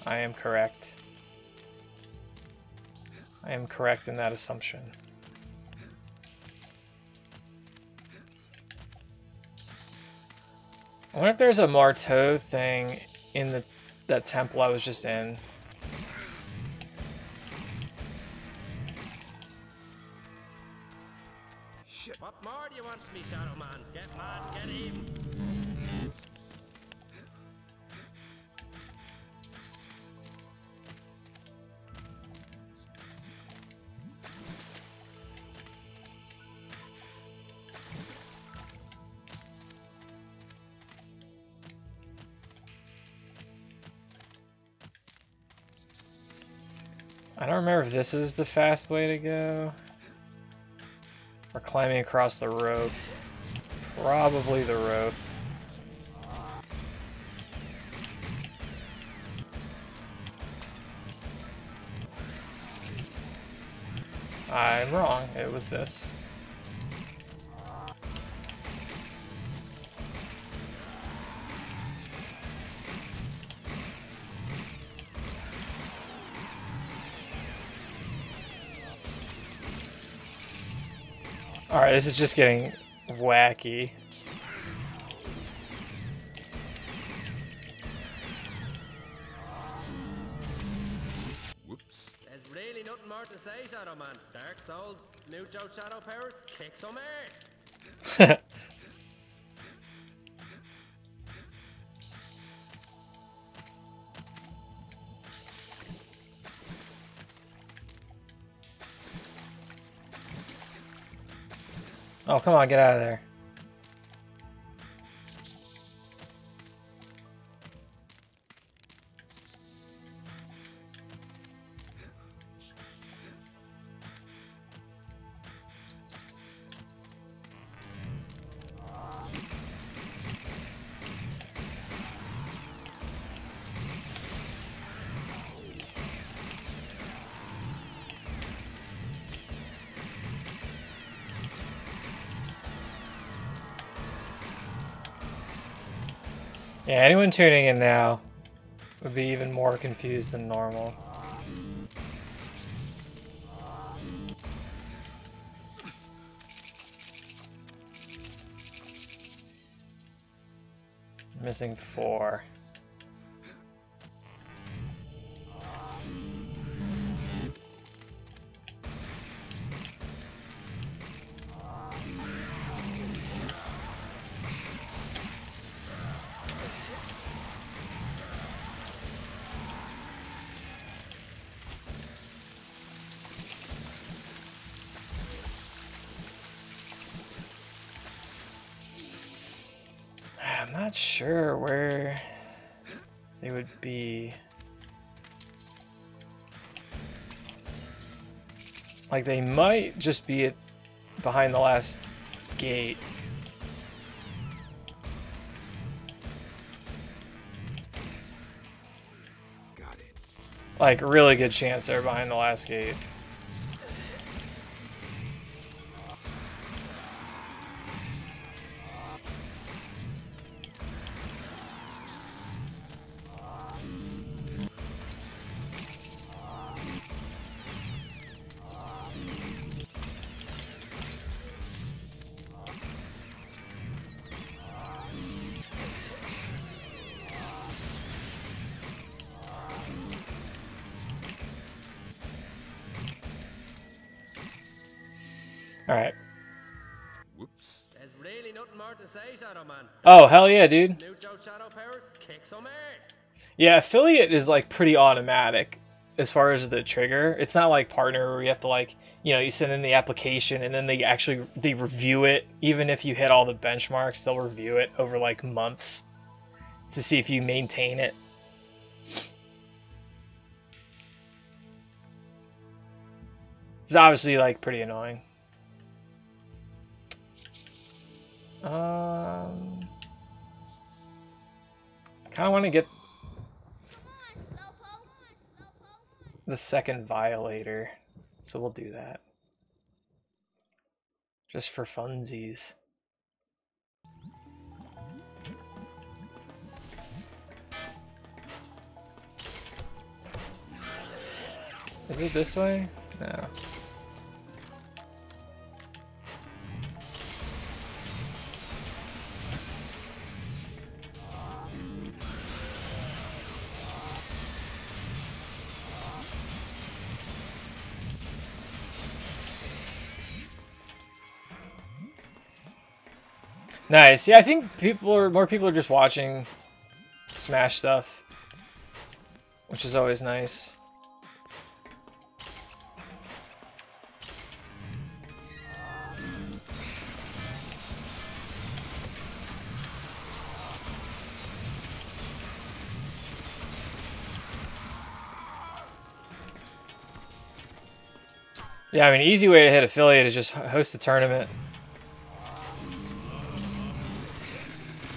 I am correct. I am correct in that assumption. I wonder if there's a Marteau thing in the that temple I was just in. More do you want from me, Shadow Man? Get mad, get even. I don't remember if this is the fast way to go. Climbing across the rope. Probably the rope. I'm wrong. It was this. Alright, this is just getting wacky. Whoops. There's really nothing more to say, Shadow Man. Dark Souls, Mucho Shadow Powers, kick some ass. Come on, get out of there. Anyone tuning in now would be even more confused than normal. Missing four. Like they might just be at, behind the last gate. Got it. Like really good chance they're behind the last gate. Oh hell yeah, dude. Mucho Shadow Powers, kick some ass. Yeah, affiliate is like pretty automatic as far as the trigger. It's not like partner where you have to like, you know, you send in the application and then they actually they review it. Even if you hit all the benchmarks, they'll review it over like months to see if you maintain it. It's obviously like pretty annoying. Um, kind of want to get the second violator, so we'll do that. Just for funsies. Is it this way? No. Nice. Yeah, I think people are more people are just watching Smash stuff, which is always nice. Yeah, I mean, easy way to hit affiliate is just host a tournament.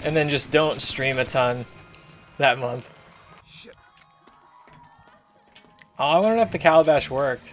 And then just don't stream a ton that month. Oh, I wonder if the Calabash worked.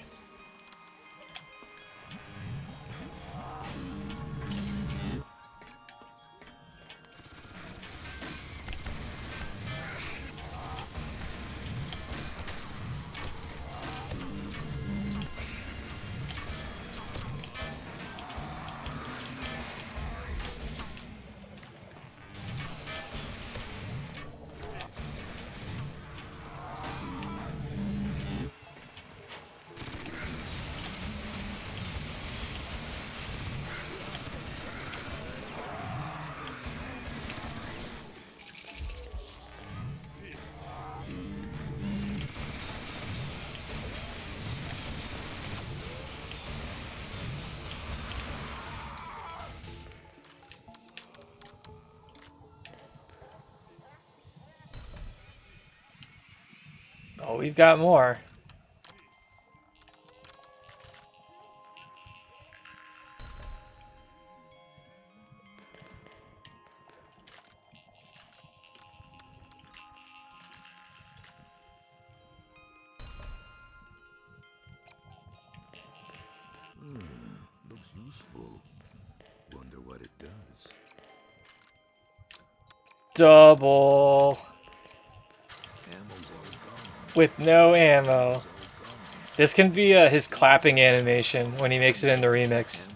Oh, we've got more. Looks useful. Wonder what it does. Double. With no ammo. This can be uh, his clapping animation when he makes it in the remix.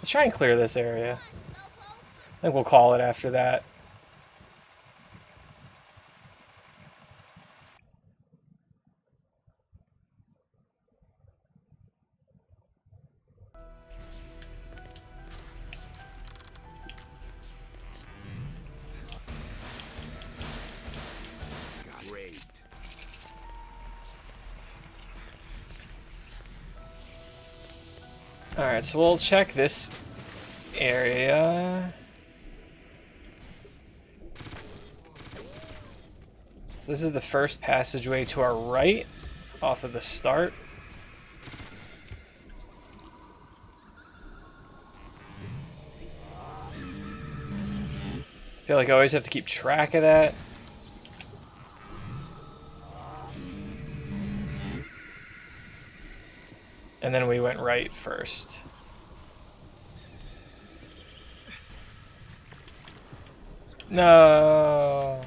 Let's try and clear this area. I think we'll call it after that. Alright, so we'll check this area. So this is the first passageway to our right, off of the start. I feel like I always have to keep track of that. And then we went right first. No.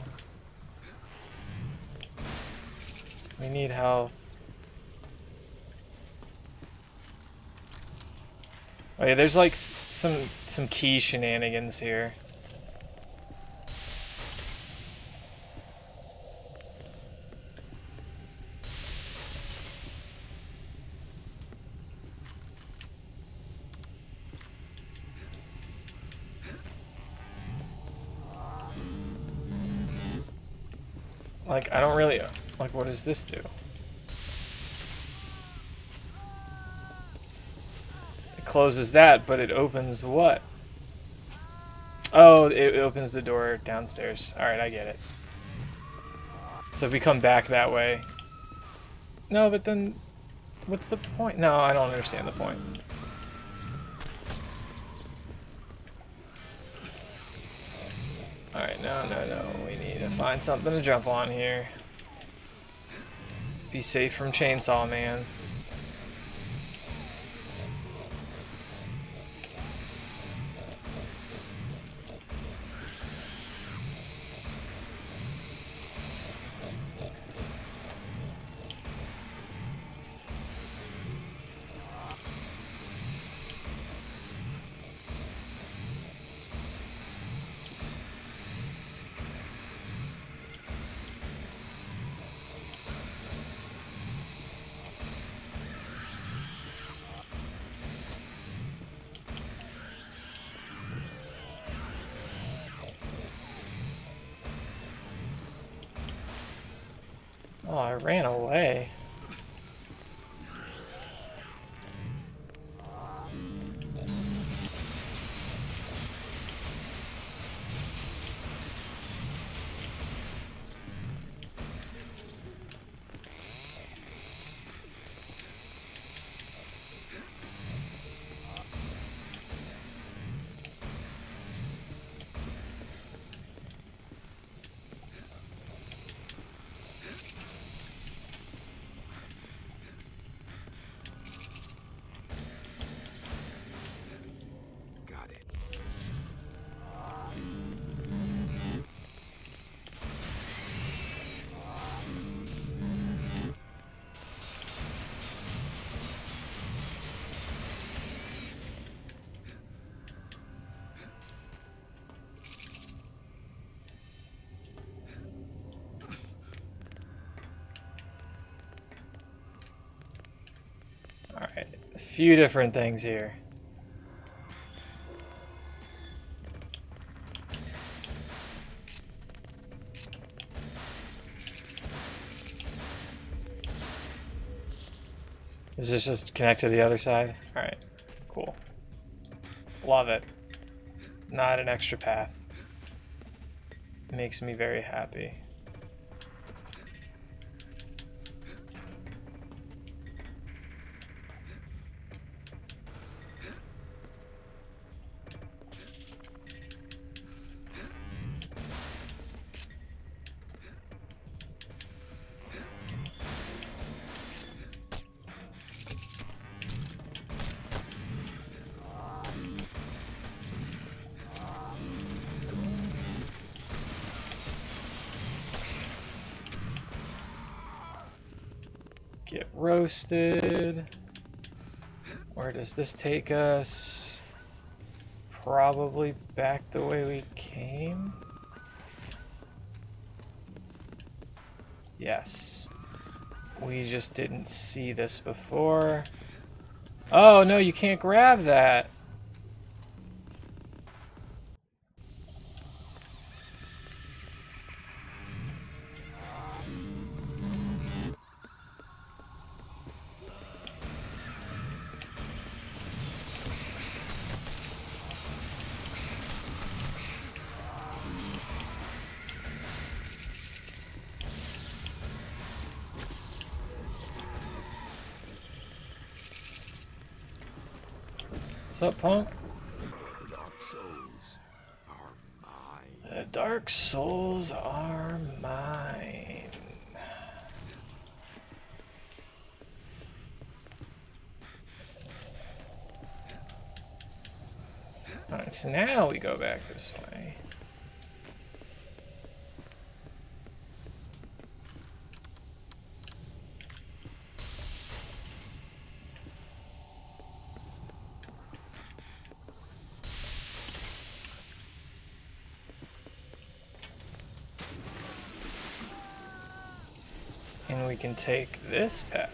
We need help. Yeah, there's like some some key shenanigans here. does this do? It closes that, but it opens what? Oh, it opens the door downstairs. Alright, I get it. So if we come back that way... No, but then... What's the point? No, I don't understand the point. Alright, no, no, no. We need to find something to jump on here. Be safe from Chainsaw Man. Oh, I ran away. Few different things here. Does this just connect to the other side? Alright, cool. Love it. Not an extra path. Makes me very happy. Get roasted. Where does this take us? Probably back the way we came. Yes. We just didn't see this before. Oh, no, you can't grab that. Mine. The Dark Souls are mine. Alright, so now we go back this way. Take this path.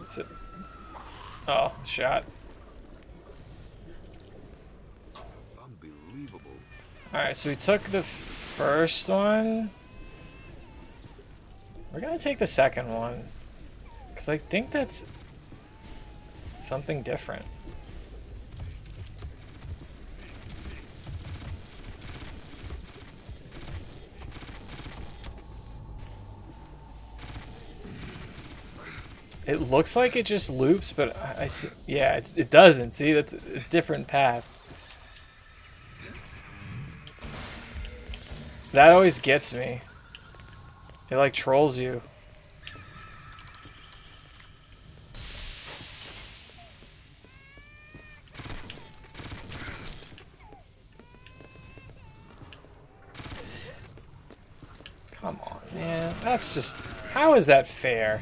Is it? Oh, shot. Unbelievable. Alright, so we took the first one. We're gonna take the second one. Because I think that's something different. It looks like it just loops, but I, see. Yeah, it doesn't. See, that's a different path. That always gets me. It like trolls you. Come on, man. That's just... How is that fair?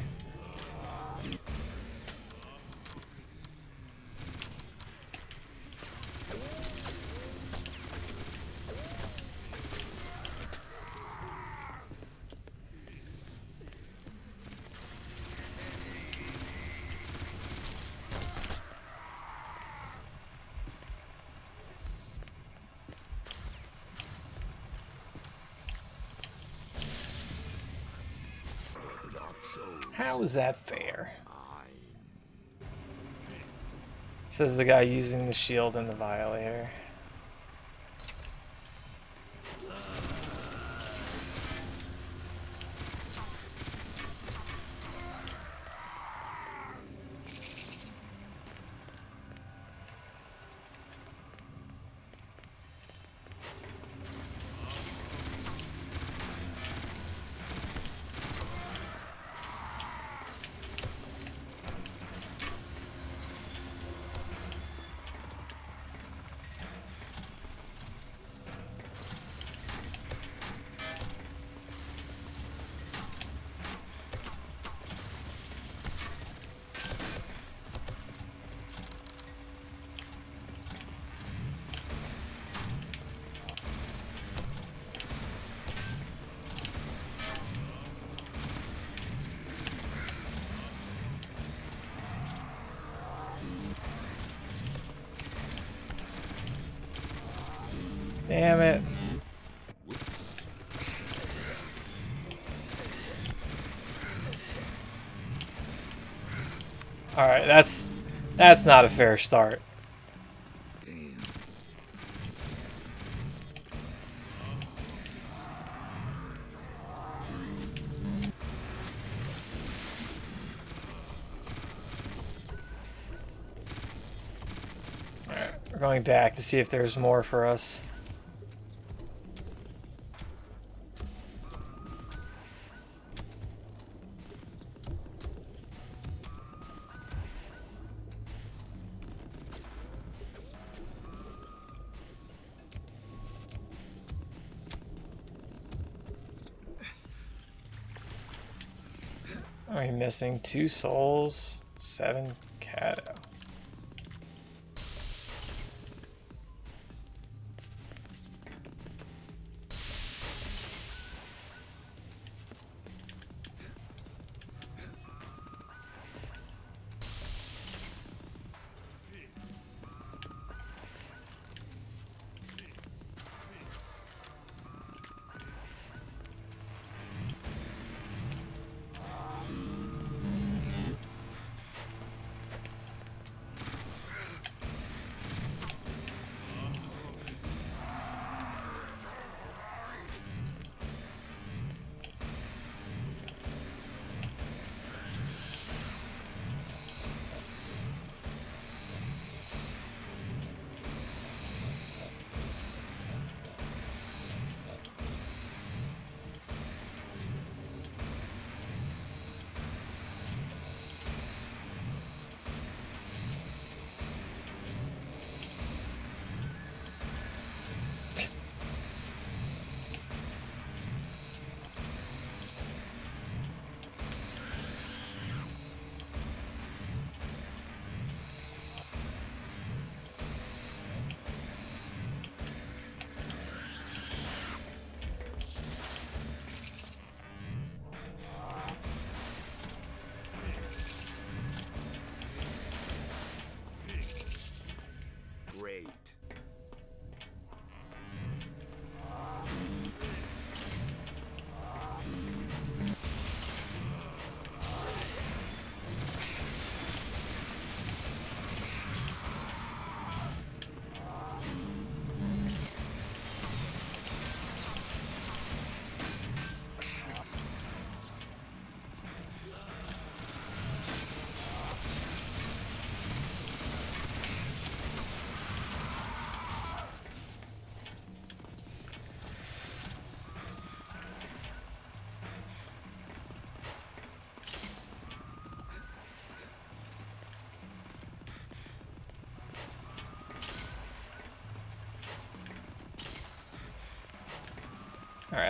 How is that fair? Says the guy using the shield and the violator. Damn it. Alright, that's that's not a fair start. We're going back to see if there's more for us. Missing two souls? Seven Cadeaux.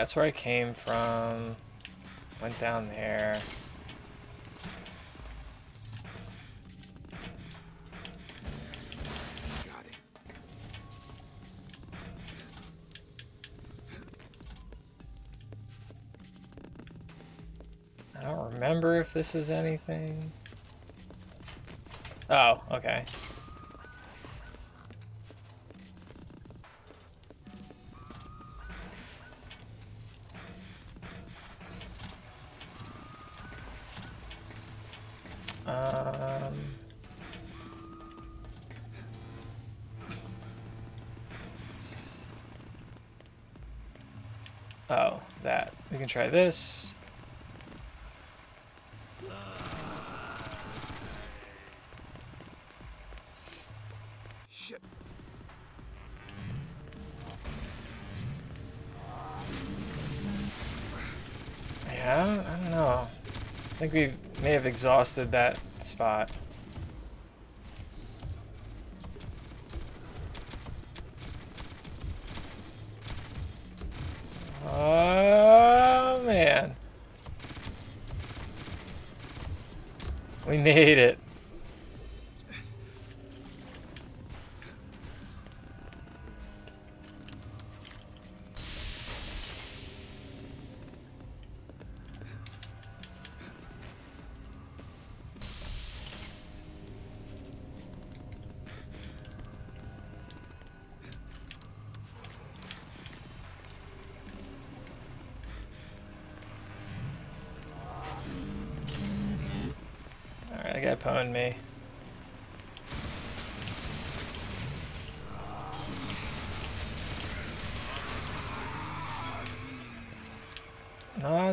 That's where I came from. Went down there. I don't remember if this is anything. Oh, okay. Try this. Yeah, I don't know. I think we may have exhausted that spot.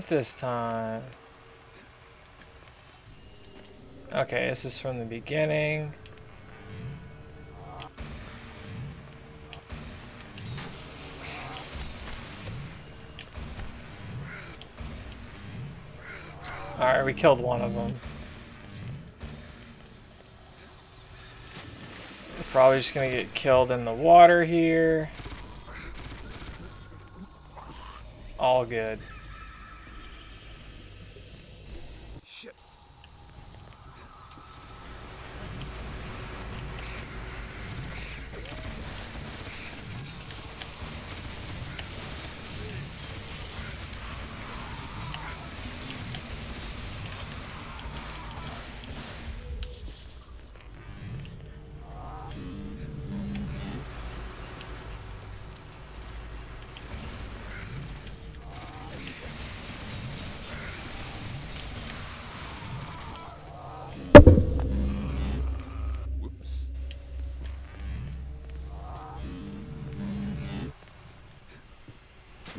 This time. Okay, this is from the beginning. Alright, we killed one of them. We're probably just gonna get killed in the water here. All good.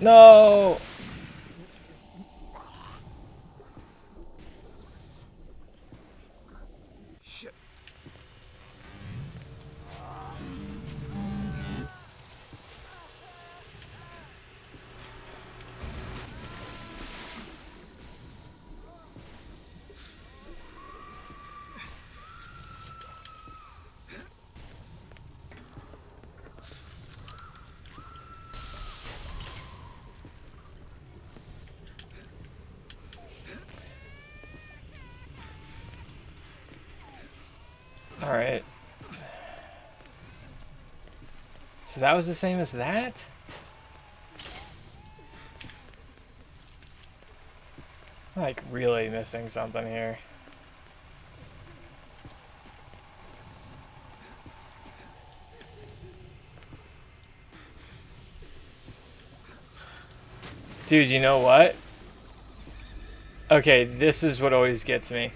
No! Shit. Alright. So that was the same as that? I'm, like really missing something here. Dude, you know what? Okay, this is what always gets me.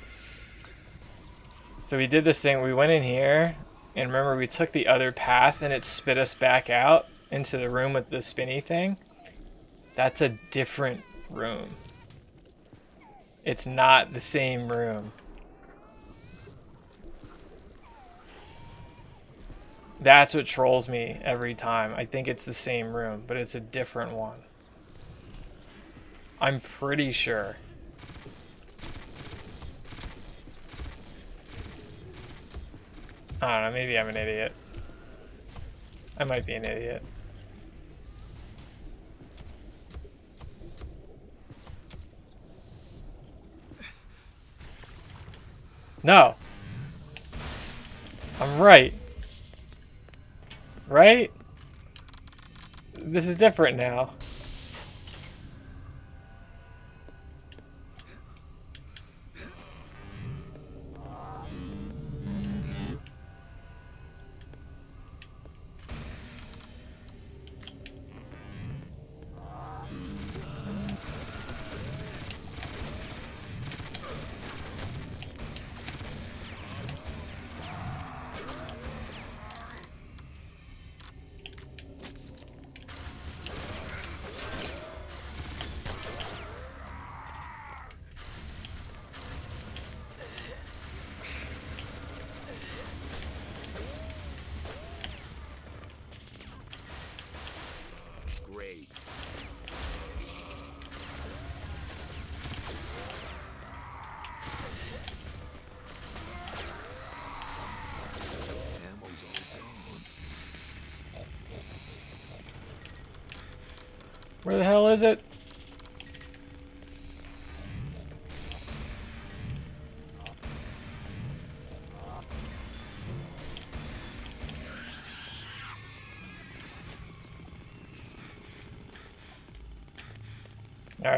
So we did this thing, we went in here, and remember we took the other path and it spit us back out into the room with the spinny thing? That's a different room. It's not the same room. That's what trolls me every time. I think it's the same room, but it's a different one. I'm pretty sure. I don't know, maybe I'm an idiot. I might be an idiot. No. I'm right. Right? This is different now.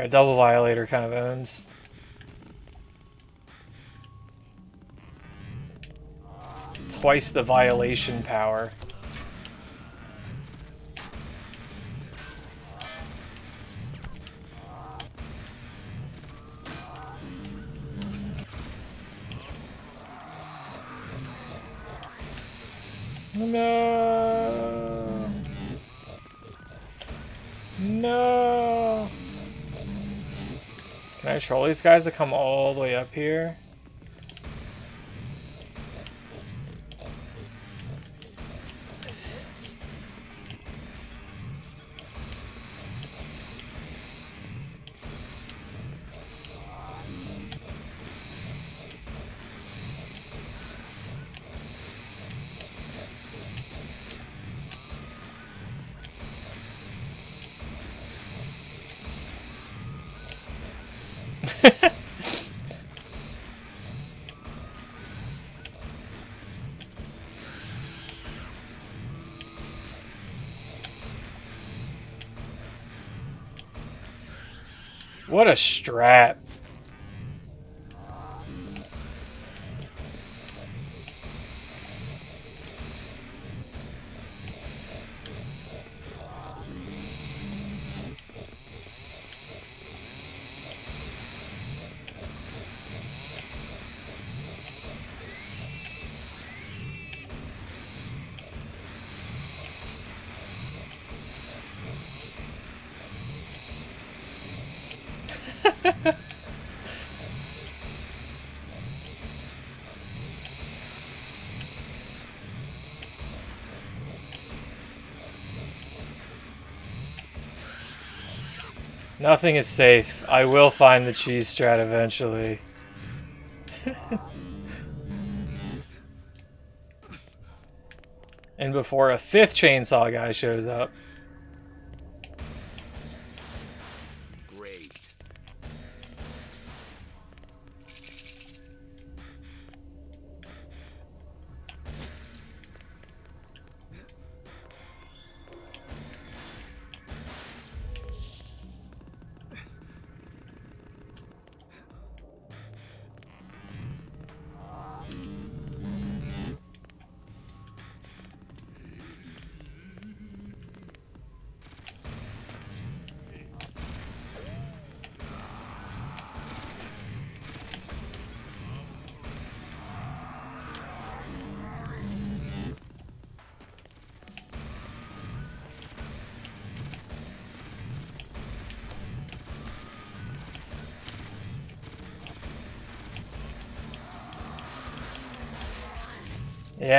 Alright, double violator kind of owns. Twice the violation power. No. No. Can I troll these guys to come all the way up here? What a strat. Nothing is safe. I will find the cheese strat eventually. and before a fifth chainsaw guy shows up.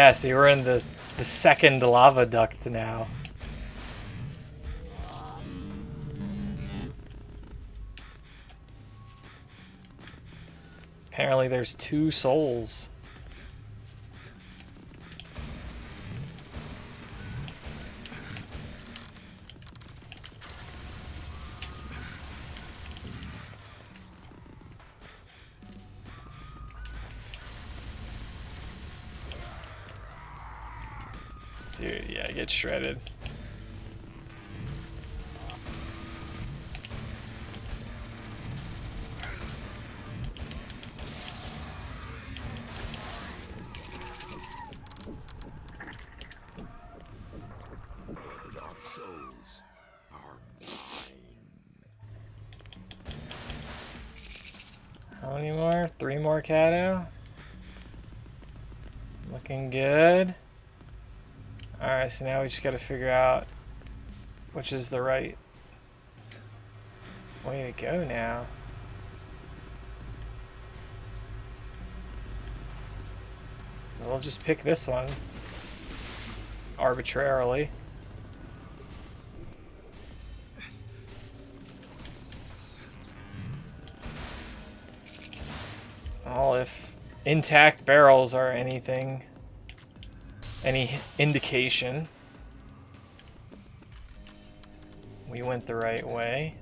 Yeah, see, we're in the, the second Lavaduct now. Apparently there's two souls. Shredded. How many more? Three more. Looking good. Alright, so now we just gotta figure out which is the right way to go now. So we'll just pick this one arbitrarily. Well, if intact barrels are anything, any indication, we went the right way.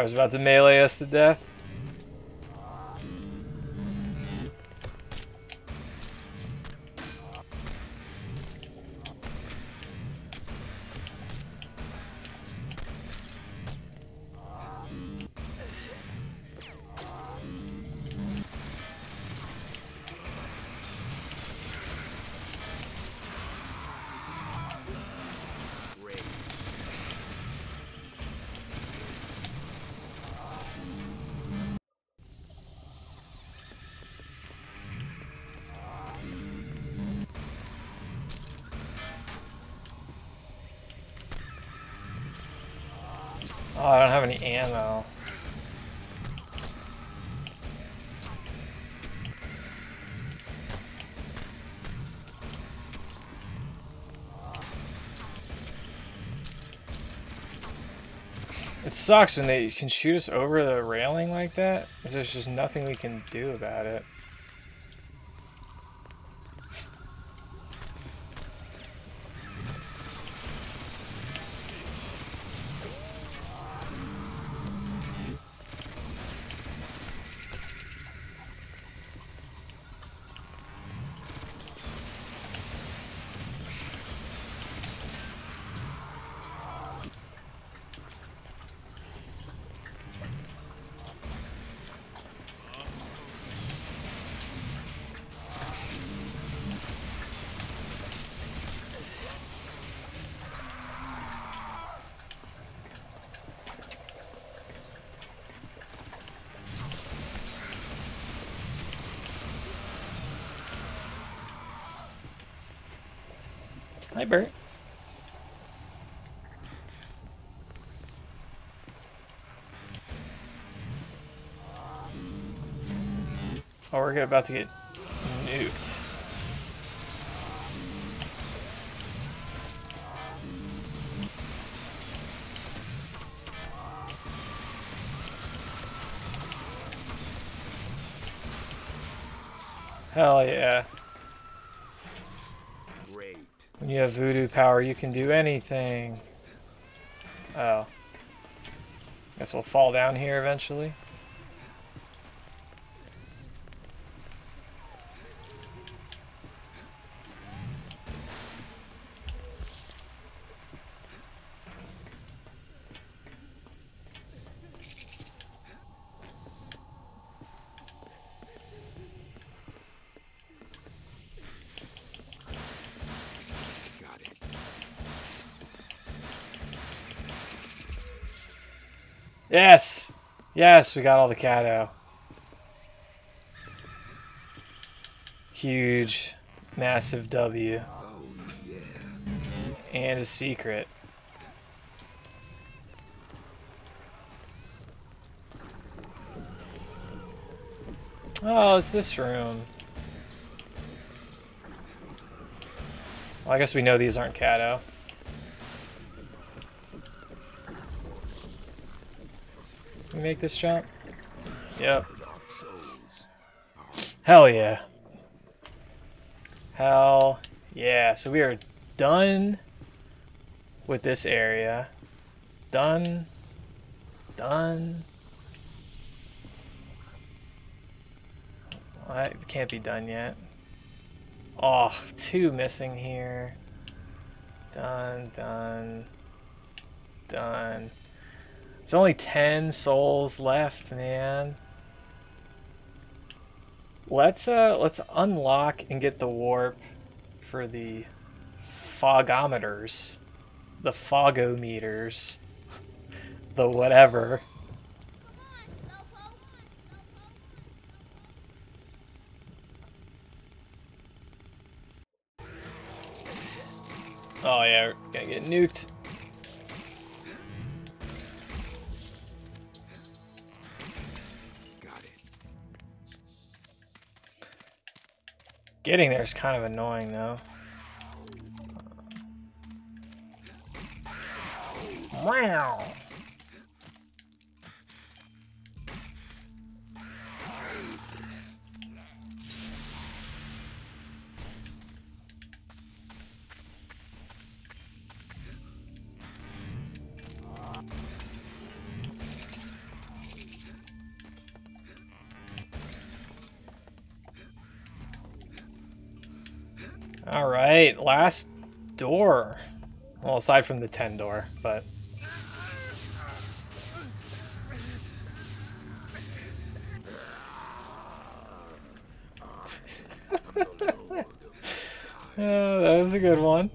Guy was about to melee us to death. Sucks when they can shoot us over the railing like that. There's just nothing we can do about it. We're about to get nuked. Hell yeah. Great. When you have voodoo power, you can do anything. Oh. Guess we'll fall down here eventually. Yes! Yes, we got all the Cadeaux. Huge, massive W. And a secret. Oh, it's this room. Well, I guess we know these aren't Cadeaux. We make this jump? Yep. Hell yeah. Hell yeah. So we are done with this area. Done. Done. Well, that can't be done yet. Oh, two missing here. Done, done, done. There's only 10 souls left, man. Let's uh let's unlock and get the warp for the fogometers. The fogometers. The whatever. Oh yeah, gonna get nuked. Getting there is kind of annoying though. Wow. Right, last door. Well, aside from the 10 door, but Oh, that was a good one.